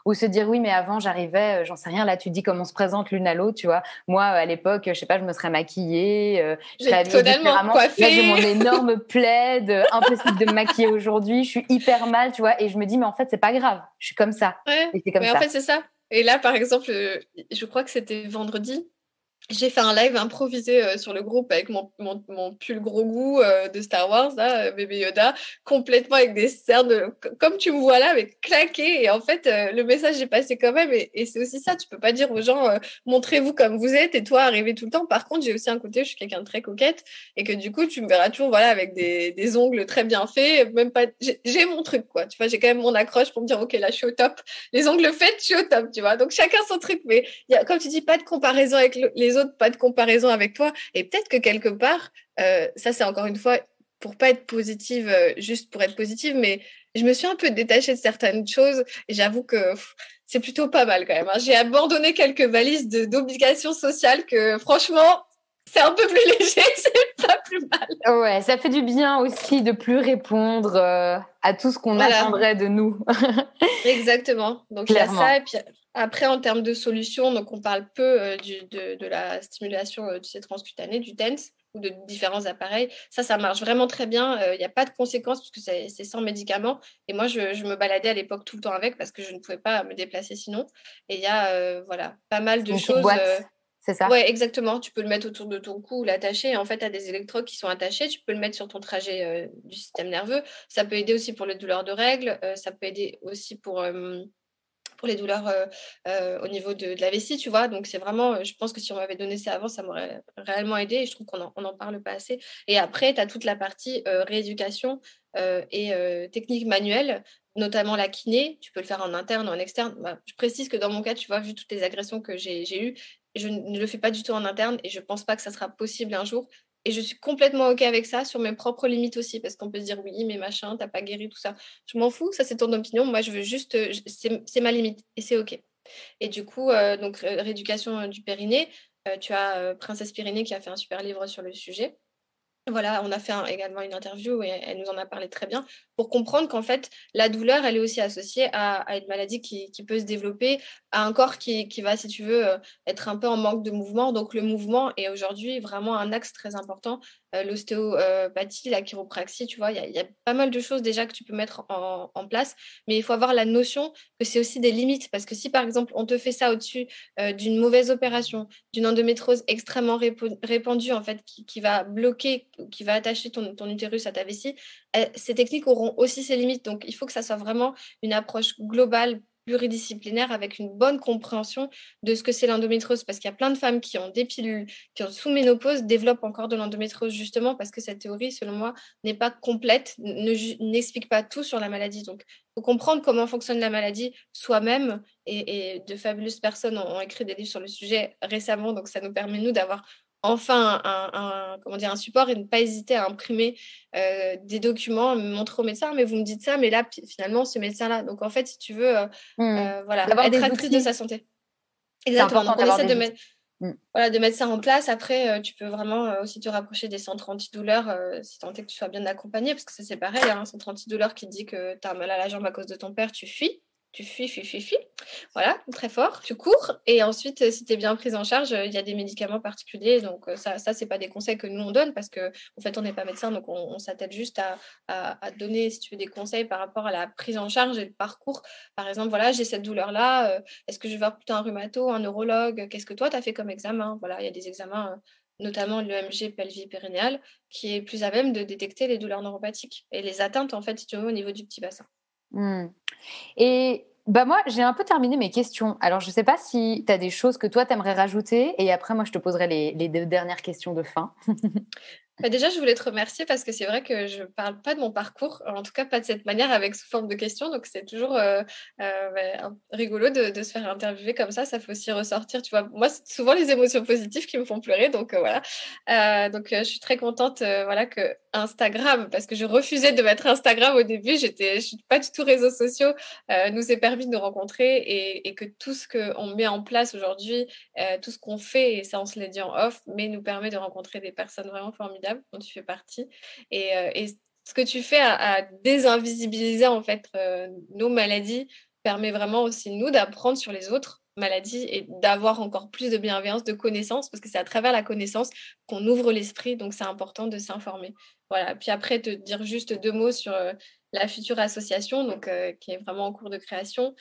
ou se dire oui mais avant j'arrivais euh, j'en sais rien là tu dis comment on se présente l'une à l'autre tu vois. Moi à l'époque je sais pas je me serais maquillée euh, totalement coiffée j'ai mon énorme plaid euh, impossible de me maquiller aujourd'hui je suis hyper mal tu vois. Et je me dis mais en fait c'est pas grave je suis comme ça. Et comme mais en fait c'est ça. Et là par exemple je crois que c'était vendredi j'ai fait un live improvisé euh, sur le groupe avec mon, mon, mon pull gros goût euh, de Star Wars, là, euh, bébé Yoda, complètement avec des cernes, comme tu me vois là, avec claqué. Et en fait, le message est passé quand même. Et, c'est aussi ça, tu peux pas dire aux gens, montrez-vous comme vous êtes et toi, arrivez tout le temps. Par contre, j'ai aussi un côté, je suis quelqu'un de très coquette et que du coup, tu me verras toujours, voilà, avec des, des ongles très bien faits. Même pas, j'ai mon truc, quoi. Tu vois, j'ai quand même mon accroche pour me dire, OK, là, je suis au top. Les ongles faits, je suis au top, tu vois. Donc, chacun son truc. Mais y a, comme tu dis, pas de comparaison avec les autres, pas de comparaison avec toi. Et peut-être que quelque part, euh, ça c'est encore une fois pour pas être positive, euh, juste pour être positive, mais je me suis un peu détachée de certaines choses et j'avoue que c'est plutôt pas mal quand même. Hein. J'ai abandonné quelques valises d'obligations sociales que franchement, c'est un peu plus (laughs) léger, c'est pas plus mal. Ouais, ça fait du bien aussi de plus répondre euh, à tout ce qu'on attendrait de nous. (laughs) Exactement. Donc il y a ça et puis après, en termes de solutions, donc on parle peu euh, de, la stimulation euh, du C transcutané, du TENS ou de différents appareils. Ça, ça marche vraiment très bien. Euh, il n'y a pas de conséquences puisque c'est sans médicaments. Et moi, je, me baladais à l'époque tout le temps avec parce que je ne pouvais pas me déplacer sinon. Et il y a voilà, pas mal de choses. C'est ça? Oui, exactement. Tu peux le mettre autour de ton cou ou l'attacher. En fait, tu as des électrodes qui sont attachés. Tu peux le mettre sur ton trajet du système nerveux. Ça peut aider aussi pour les douleurs de règles. ça peut aider aussi pour pour les douleurs euh, euh, au niveau de, la vessie, tu vois. Donc, c'est vraiment, euh, je pense que si on m'avait donné ça avant, ça m'aurait réellement aidé et je trouve qu'on n'en parle pas assez. Et après, tu as toute la partie rééducation et technique manuelle, notamment la kiné. Tu peux le faire en interne ou en externe. Bah, je précise que dans mon cas, tu vois, vu toutes les agressions que j'ai eues, je ne le fais pas du tout en interne et je ne pense pas que ça sera possible un jour. Et je suis complètement OK avec ça, sur mes propres limites aussi, parce qu'on peut se dire oui, mais machin, t'as pas guéri, tout ça. Je m'en fous, ça c'est ton opinion. Moi, je veux juste, c'est ma limite et c'est OK. Et du coup, donc, rééducation du périnée, tu as Princesse Pyrénées qui a fait un super livre sur le sujet. Voilà, on a fait également une interview et elle nous en a parlé très bien pour comprendre qu'en fait, la douleur, elle est aussi associée à, une maladie qui, peut se développer, à un corps qui, va, si tu veux, euh, être un peu en manque de mouvement. Donc, le mouvement est aujourd'hui vraiment un axe très important. Euh, l'ostéopathie, la chiropraxie, tu vois, il y, a pas mal de choses déjà que tu peux mettre en, place, mais il faut avoir la notion que c'est aussi des limites. Parce que si, par exemple, on te fait ça au-dessus euh, d'une mauvaise opération, d'une endométrose extrêmement répandue, en fait, qui, va bloquer, qui va attacher ton, ton utérus à ta vessie, ces techniques auront aussi ses limites. Donc, il faut que ça soit vraiment une approche globale, pluridisciplinaire, avec une bonne compréhension de ce que c'est l'endométriose. Parce qu'il y a plein de femmes qui ont des pilules, qui ont sous ménopause, développent encore de l'endométriose, justement parce que cette théorie, selon moi, n'est pas complète, n'explique pas tout sur la maladie. Donc, faut comprendre comment fonctionne la maladie soi-même. Et, de fabuleuses personnes ont écrit des livres sur le sujet récemment. Donc, ça nous permet, nous, d'avoir enfin un, comment dire, un support et ne pas hésiter à imprimer euh, des documents, me montrer au médecin, mais vous me dites ça, mais là, finalement, ce médecin-là. Donc, en fait, si tu veux, euh, mmh. euh, voilà, être actrice de sa santé. Exactement. on essaie de mettre, mmh. voilà, de mettre ça en place. Après, tu peux vraiment aussi te rapprocher des centres antidouleurs si tant est que tu sois bien accompagné, parce que ça, c'est pareil. Hein, un centre antidouleur qui dit que tu as mal à la jambe à cause de ton père, tu fuis tu fuis, fuis, fuis, fuis. Voilà, très fort, tu cours. Et ensuite, euh, si tu es bien prise en charge, il y a des médicaments particuliers. Donc, euh, ça, ça ce n'est pas des conseils que nous, on donne parce qu'en en fait, on n'est pas médecin. Donc, on, s'attelle juste à, donner, si tu veux, des conseils par rapport à la prise en charge et le parcours. Par exemple, voilà, j'ai cette douleur-là. Euh, est-ce que je vais voir plutôt un rhumato, un neurologue? Qu'est-ce que toi, tu as fait comme examen? Voilà, il y a des examens notamment l'EMG pelvie périnéale, qui est plus à même de détecter les douleurs neuropathiques et les atteintes, en fait, si tu veux, au niveau du petit bassin. Mmh. Et bah moi, j'ai un peu terminé mes questions. Alors, je ne sais pas si tu as des choses que toi, tu aimerais rajouter. Et après, moi, je te poserai les, deux dernières questions de fin. (laughs) Bah, déjà, je voulais te remercier parce que c'est vrai que je ne parle pas de mon parcours, en tout cas pas de cette manière avec sous forme de questions. Donc, c'est toujours euh, euh, rigolo de, se faire interviewer comme ça. Ça fait aussi ressortir, tu vois. Moi, c'est souvent les émotions positives qui me font pleurer. Donc, euh, voilà. donc, je suis très contente voilà, que Instagram, parce que je refusais de mettre Instagram au début, j'étais, je suis pas du tout réseaux sociaux, nous ait permis de nous rencontrer et, que tout ce qu'on met en place aujourd'hui, tout ce qu'on fait, et ça, on se l'a dit en off, mais nous permet de rencontrer des personnes vraiment formidables dont tu fais partie. Et, euh, ce que tu fais à, désinvisibiliser en fait euh, nos maladies permet vraiment aussi nous d'apprendre sur les autres maladies et d'avoir encore plus de bienveillance, de connaissance, parce que c'est à travers la connaissance qu'on ouvre l'esprit, donc c'est important de s'informer. Voilà. Puis après, te dire juste deux mots sur euh, la future association, donc qui est vraiment en cours de création.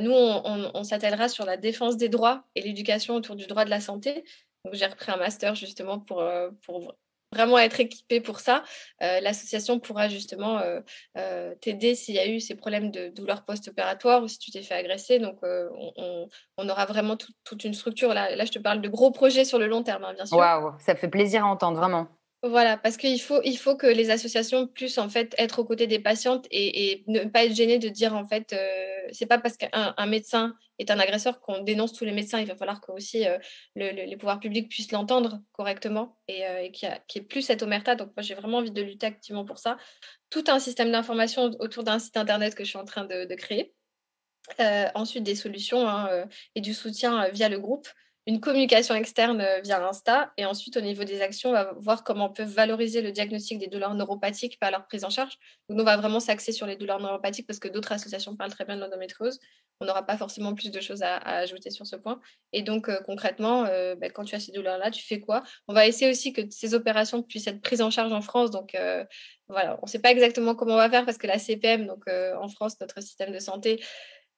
nous, on, on s'attellera sur la défense des droits et l'éducation autour du droit de la santé. Donc, j'ai repris un master justement pour, pour vraiment être équipé pour ça, euh, l'association pourra justement euh, euh, t'aider s'il y a eu ces problèmes de douleur post-opératoire ou si tu t'es fait agresser. Donc, on, aura vraiment toute une structure. Là, là, je te parle de gros projets sur le long terme, hein, bien sûr. Waouh, ça fait plaisir à entendre, vraiment. Voilà, parce qu'il faut, il faut que les associations puissent en fait être aux côtés des patientes et, ne pas être gênées de dire en fait, euh, c'est pas parce qu'un médecin est un agresseur qu'on dénonce tous les médecins. Il va falloir que aussi euh, les pouvoirs publics puissent l'entendre correctement et, euh, qu'il y, ait plus cette omerta. Donc moi j'ai vraiment envie de lutter activement pour ça. Tout un système d'information autour d'un site internet que je suis en train de, créer. ensuite des solutions hein, et du soutien via le groupe une communication externe euh, via Insta. Et ensuite, au niveau des actions, on va voir comment on peut valoriser le diagnostic des douleurs neuropathiques par leur prise en charge. Donc, on va vraiment s'axer sur les douleurs neuropathiques parce que d'autres associations parlent très bien de l'endométriose. On n'aura pas forcément plus de choses à, ajouter sur ce point. Et donc, euh, concrètement, euh, bah, quand tu as ces douleurs-là, tu fais quoi? On va essayer aussi que ces opérations puissent être prises en charge en France. Donc, voilà, on ne sait pas exactement comment on va faire parce que la CPM, donc en France, notre système de santé,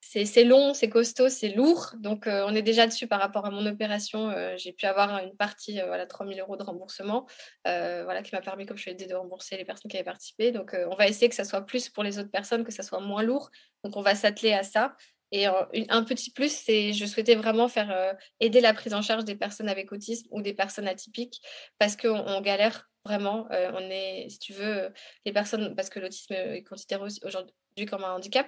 c'est long, c'est costaud, c'est lourd. Donc, euh, on est déjà dessus par rapport à mon opération. Euh, j'ai pu avoir une partie, euh, voilà, 3 000 euros de remboursement, voilà, qui m'a permis, comme je l'ai dit, de rembourser les personnes qui avaient participé. Donc, on va essayer que ça soit plus pour les autres personnes, que ça soit moins lourd. Donc, on va s'atteler à ça. Et un petit plus, c'est je souhaitais vraiment faire aider la prise en charge des personnes avec autisme ou des personnes atypiques parce qu'on on galère vraiment. on est, si tu veux, les personnes, parce que l'autisme est considéré aujourd'hui comme un handicap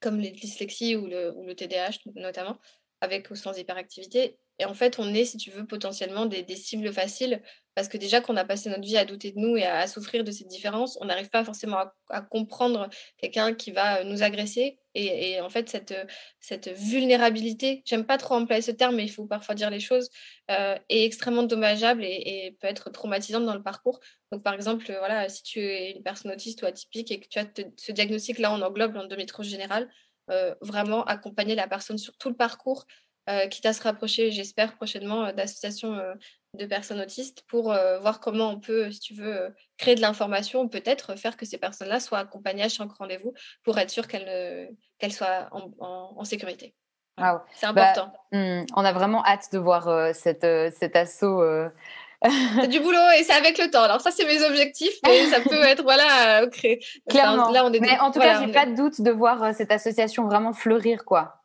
comme les dyslexies ou le, ou TDAH notamment, avec ou sans hyperactivité. Et en fait, on est, si tu veux, potentiellement des, des cibles faciles parce que déjà qu'on a passé notre vie à douter de nous et à, souffrir de cette différence, on n'arrive pas forcément à, comprendre quelqu'un qui va nous agresser. Et, en fait, cette, cette vulnérabilité, j'aime pas trop employer ce terme, mais il faut parfois dire les choses, euh, est extrêmement dommageable et, peut être traumatisante dans le parcours. Donc, par exemple, voilà, si tu es une personne autiste ou atypique et que tu as ce diagnostic-là, on englobe l'endométriose générale, euh, vraiment accompagner la personne sur tout le parcours, euh, quitte à se rapprocher, j'espère, prochainement euh, d'associations de personnes autistes pour voir comment on peut, si tu veux, créer de l'information, peut-être faire que ces personnes-là soient accompagnées à chaque rendez-vous pour être sûr qu'elles soient en, sécurité. C'est bah, important. Hmm, on a vraiment hâte de voir cette, cet assaut c'est du boulot et c'est avec le temps. Alors ça, c'est mes objectifs, mais ça (laughs) peut être voilà créé. Clairement. là, on est mais en tout cas, j'ai pas de doute de voir euh, cette association vraiment fleurir, quoi.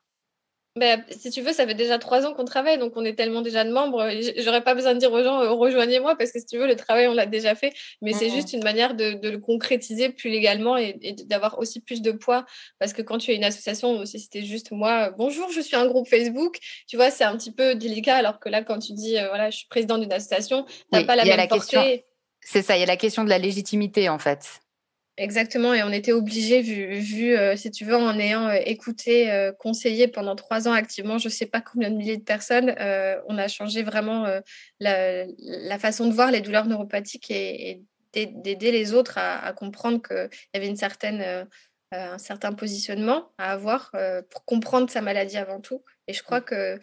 Ben, si tu veux, ça fait déjà trois ans qu'on travaille, donc on est tellement déjà de membres. J'aurais pas besoin de dire aux gens euh, rejoignez-moi parce que si tu veux, le travail on l'a déjà fait, mais c'est juste une manière de, le concrétiser plus légalement et, d'avoir aussi plus de poids. Parce que quand tu es une association, si c'était juste moi, euh, bonjour, je suis un groupe Facebook, tu vois, c'est un petit peu délicat. Alors que là, quand tu dis euh, voilà, je suis président d'une association, t'as pas la même portée. C'est ça, il y a la question de la légitimité en fait. Exactement, et on était obligé, vu, vu euh, si tu veux, en ayant euh, écouté, euh, conseillé pendant trois ans activement, je ne sais pas combien de milliers de personnes, on a changé vraiment la, la, façon de voir les douleurs neuropathiques et, d'aider les autres à, comprendre qu'il y avait une certaine, un certain positionnement à avoir pour comprendre sa maladie avant tout. Et je crois mmh. que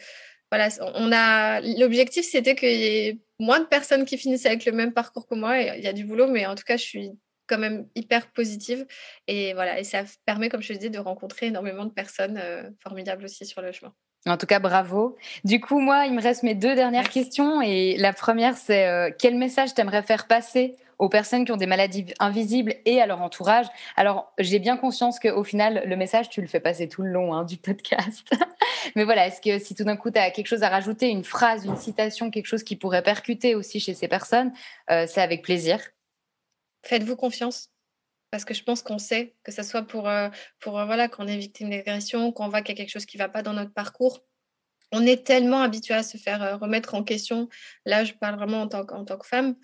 voilà, on a l'objectif, c'était qu'il y ait moins de personnes qui finissent avec le même parcours que moi. il y a du boulot, mais en tout cas, je suis quand même hyper positive. Et voilà, et ça permet, comme je te disais, de rencontrer énormément de personnes euh, formidables aussi sur le chemin. En tout cas, bravo. Du coup, moi, il me reste mes deux dernières questions. Et la première, c'est euh, quel message t'aimerais faire passer aux personnes qui ont des maladies invisibles et à leur entourage? Alors, j'ai bien conscience qu'au final, le message, tu le fais passer tout le long hein, du podcast. (laughs) Mais voilà, est-ce que si tout d'un coup, tu as quelque chose à rajouter, une phrase, une citation, quelque chose qui pourrait percuter aussi chez ces personnes, euh, c'est avec plaisir faites-vous confiance. Parce que je pense qu'on sait, que ce soit pour, euh, pour euh, voilà, quand est victime d'agression, qu'on voit qu'il y a quelque chose qui ne va pas dans notre parcours. On est tellement habitué à se faire euh, remettre en question. Là, je parle vraiment en tant, en tant que femme.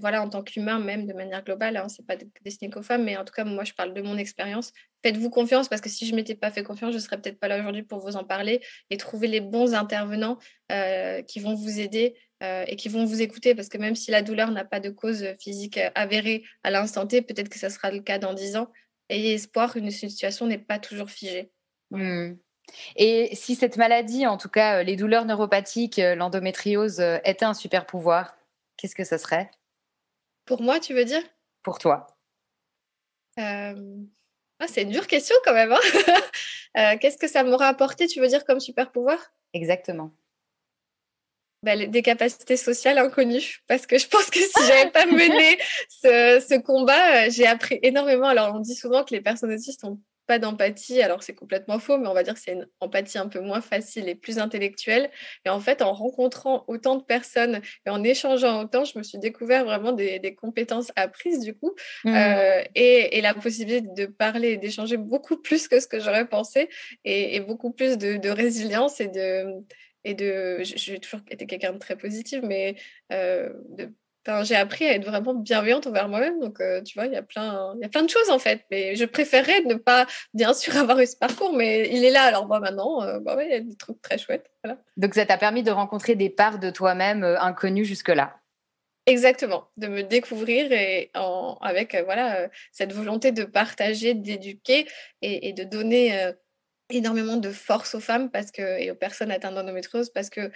voilà, en tant qu'humain, même de manière globale, hein, c'est pas destiné qu'aux femmes, mais en tout cas, moi, je parle de mon expérience. Faites-vous confiance parce que si je m'étais pas fait confiance, je serais peut-être pas là aujourd'hui pour vous en parler et trouver les bons intervenants qui vont vous aider euh, et qui vont vous écouter parce que même si la douleur n'a pas de cause physique avérée à l'instant T, peut-être que ça sera le cas dans 10 ans. Ayez espoir, une situation n'est pas toujours figée. Hmm. Et si cette maladie, en tout cas les douleurs neuropathiques, euh, l'endométriose, euh, était un super pouvoir, qu'est-ce que ça serait? Pour moi, tu veux dire? Pour toi. Ah, c'est une dure question quand même. Hein. (laughs) qu'est-ce que ça m'aurait apporté, tu veux dire, comme super pouvoir? Exactement. Bah, des capacités sociales inconnues. Parce que je pense que si j'avais pas (laughs) mené ce, combat, euh, j'ai appris énormément. Alors, on dit souvent que les personnes autistes n'ont pas d'empathie. Alors, c'est complètement faux, mais on va dire que c'est une empathie un peu moins facile et plus intellectuelle. Et en fait, en rencontrant autant de personnes et en échangeant autant, je me suis découvert vraiment des, compétences apprises, du coup, mmh. euh, et, la possibilité de parler et d'échanger beaucoup plus que ce que j'aurais pensé et, beaucoup plus de résilience et de et de j'ai toujours été quelqu'un de très positif mais euh, j'ai appris à être vraiment bienveillante envers moi-même. Donc euh, tu vois il y a plein il y a plein de choses en fait. Mais je préférerais ne pas bien sûr (laughs) avoir eu ce parcours mais il est là. Alors moi maintenant euh, bah il y a des trucs très chouettes donc ça t'a permis de rencontrer des parts de toi-même inconnues jusque là Exactement, de me découvrir et en, avec voilà cette volonté de partager, d'éduquer et, et, de donner énormément de force aux femmes parce que, et aux personnes atteintes d'endométriose parce que,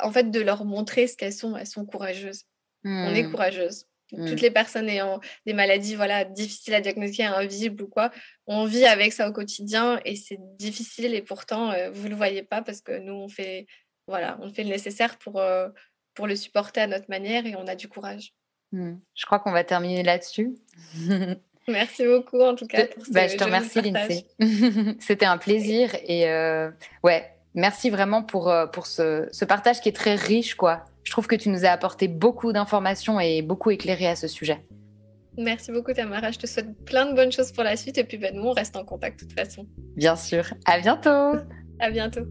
en fait, de leur montrer ce qu'elles sont, elles sont courageuses. On est mmh. courageuses. Mmh. Toutes les personnes ayant des maladies voilà, difficiles à diagnostiquer, invisibles ou quoi, on vit avec ça au quotidien et c'est difficile et pourtant, euh, vous ne le voyez pas parce que nous, on fait, voilà, on fait le nécessaire pour, euh, pour le supporter à notre manière et on a du courage. Mmh. Je crois qu'on va terminer là-dessus. (laughs) (laughs) Merci beaucoup en tout cas pour bah, Je te remercie Lindsay. (laughs) C'était un plaisir et euh, ouais, merci vraiment pour, euh, pour ce, ce, partage qui est très riche quoi. Je trouve que tu nous as apporté beaucoup d'informations et beaucoup éclairé à ce sujet. Merci beaucoup Tamara, je te souhaite plein de bonnes choses pour la suite et puis ben, nous on reste en contact de toute façon. Bien sûr, à bientôt. à bientôt.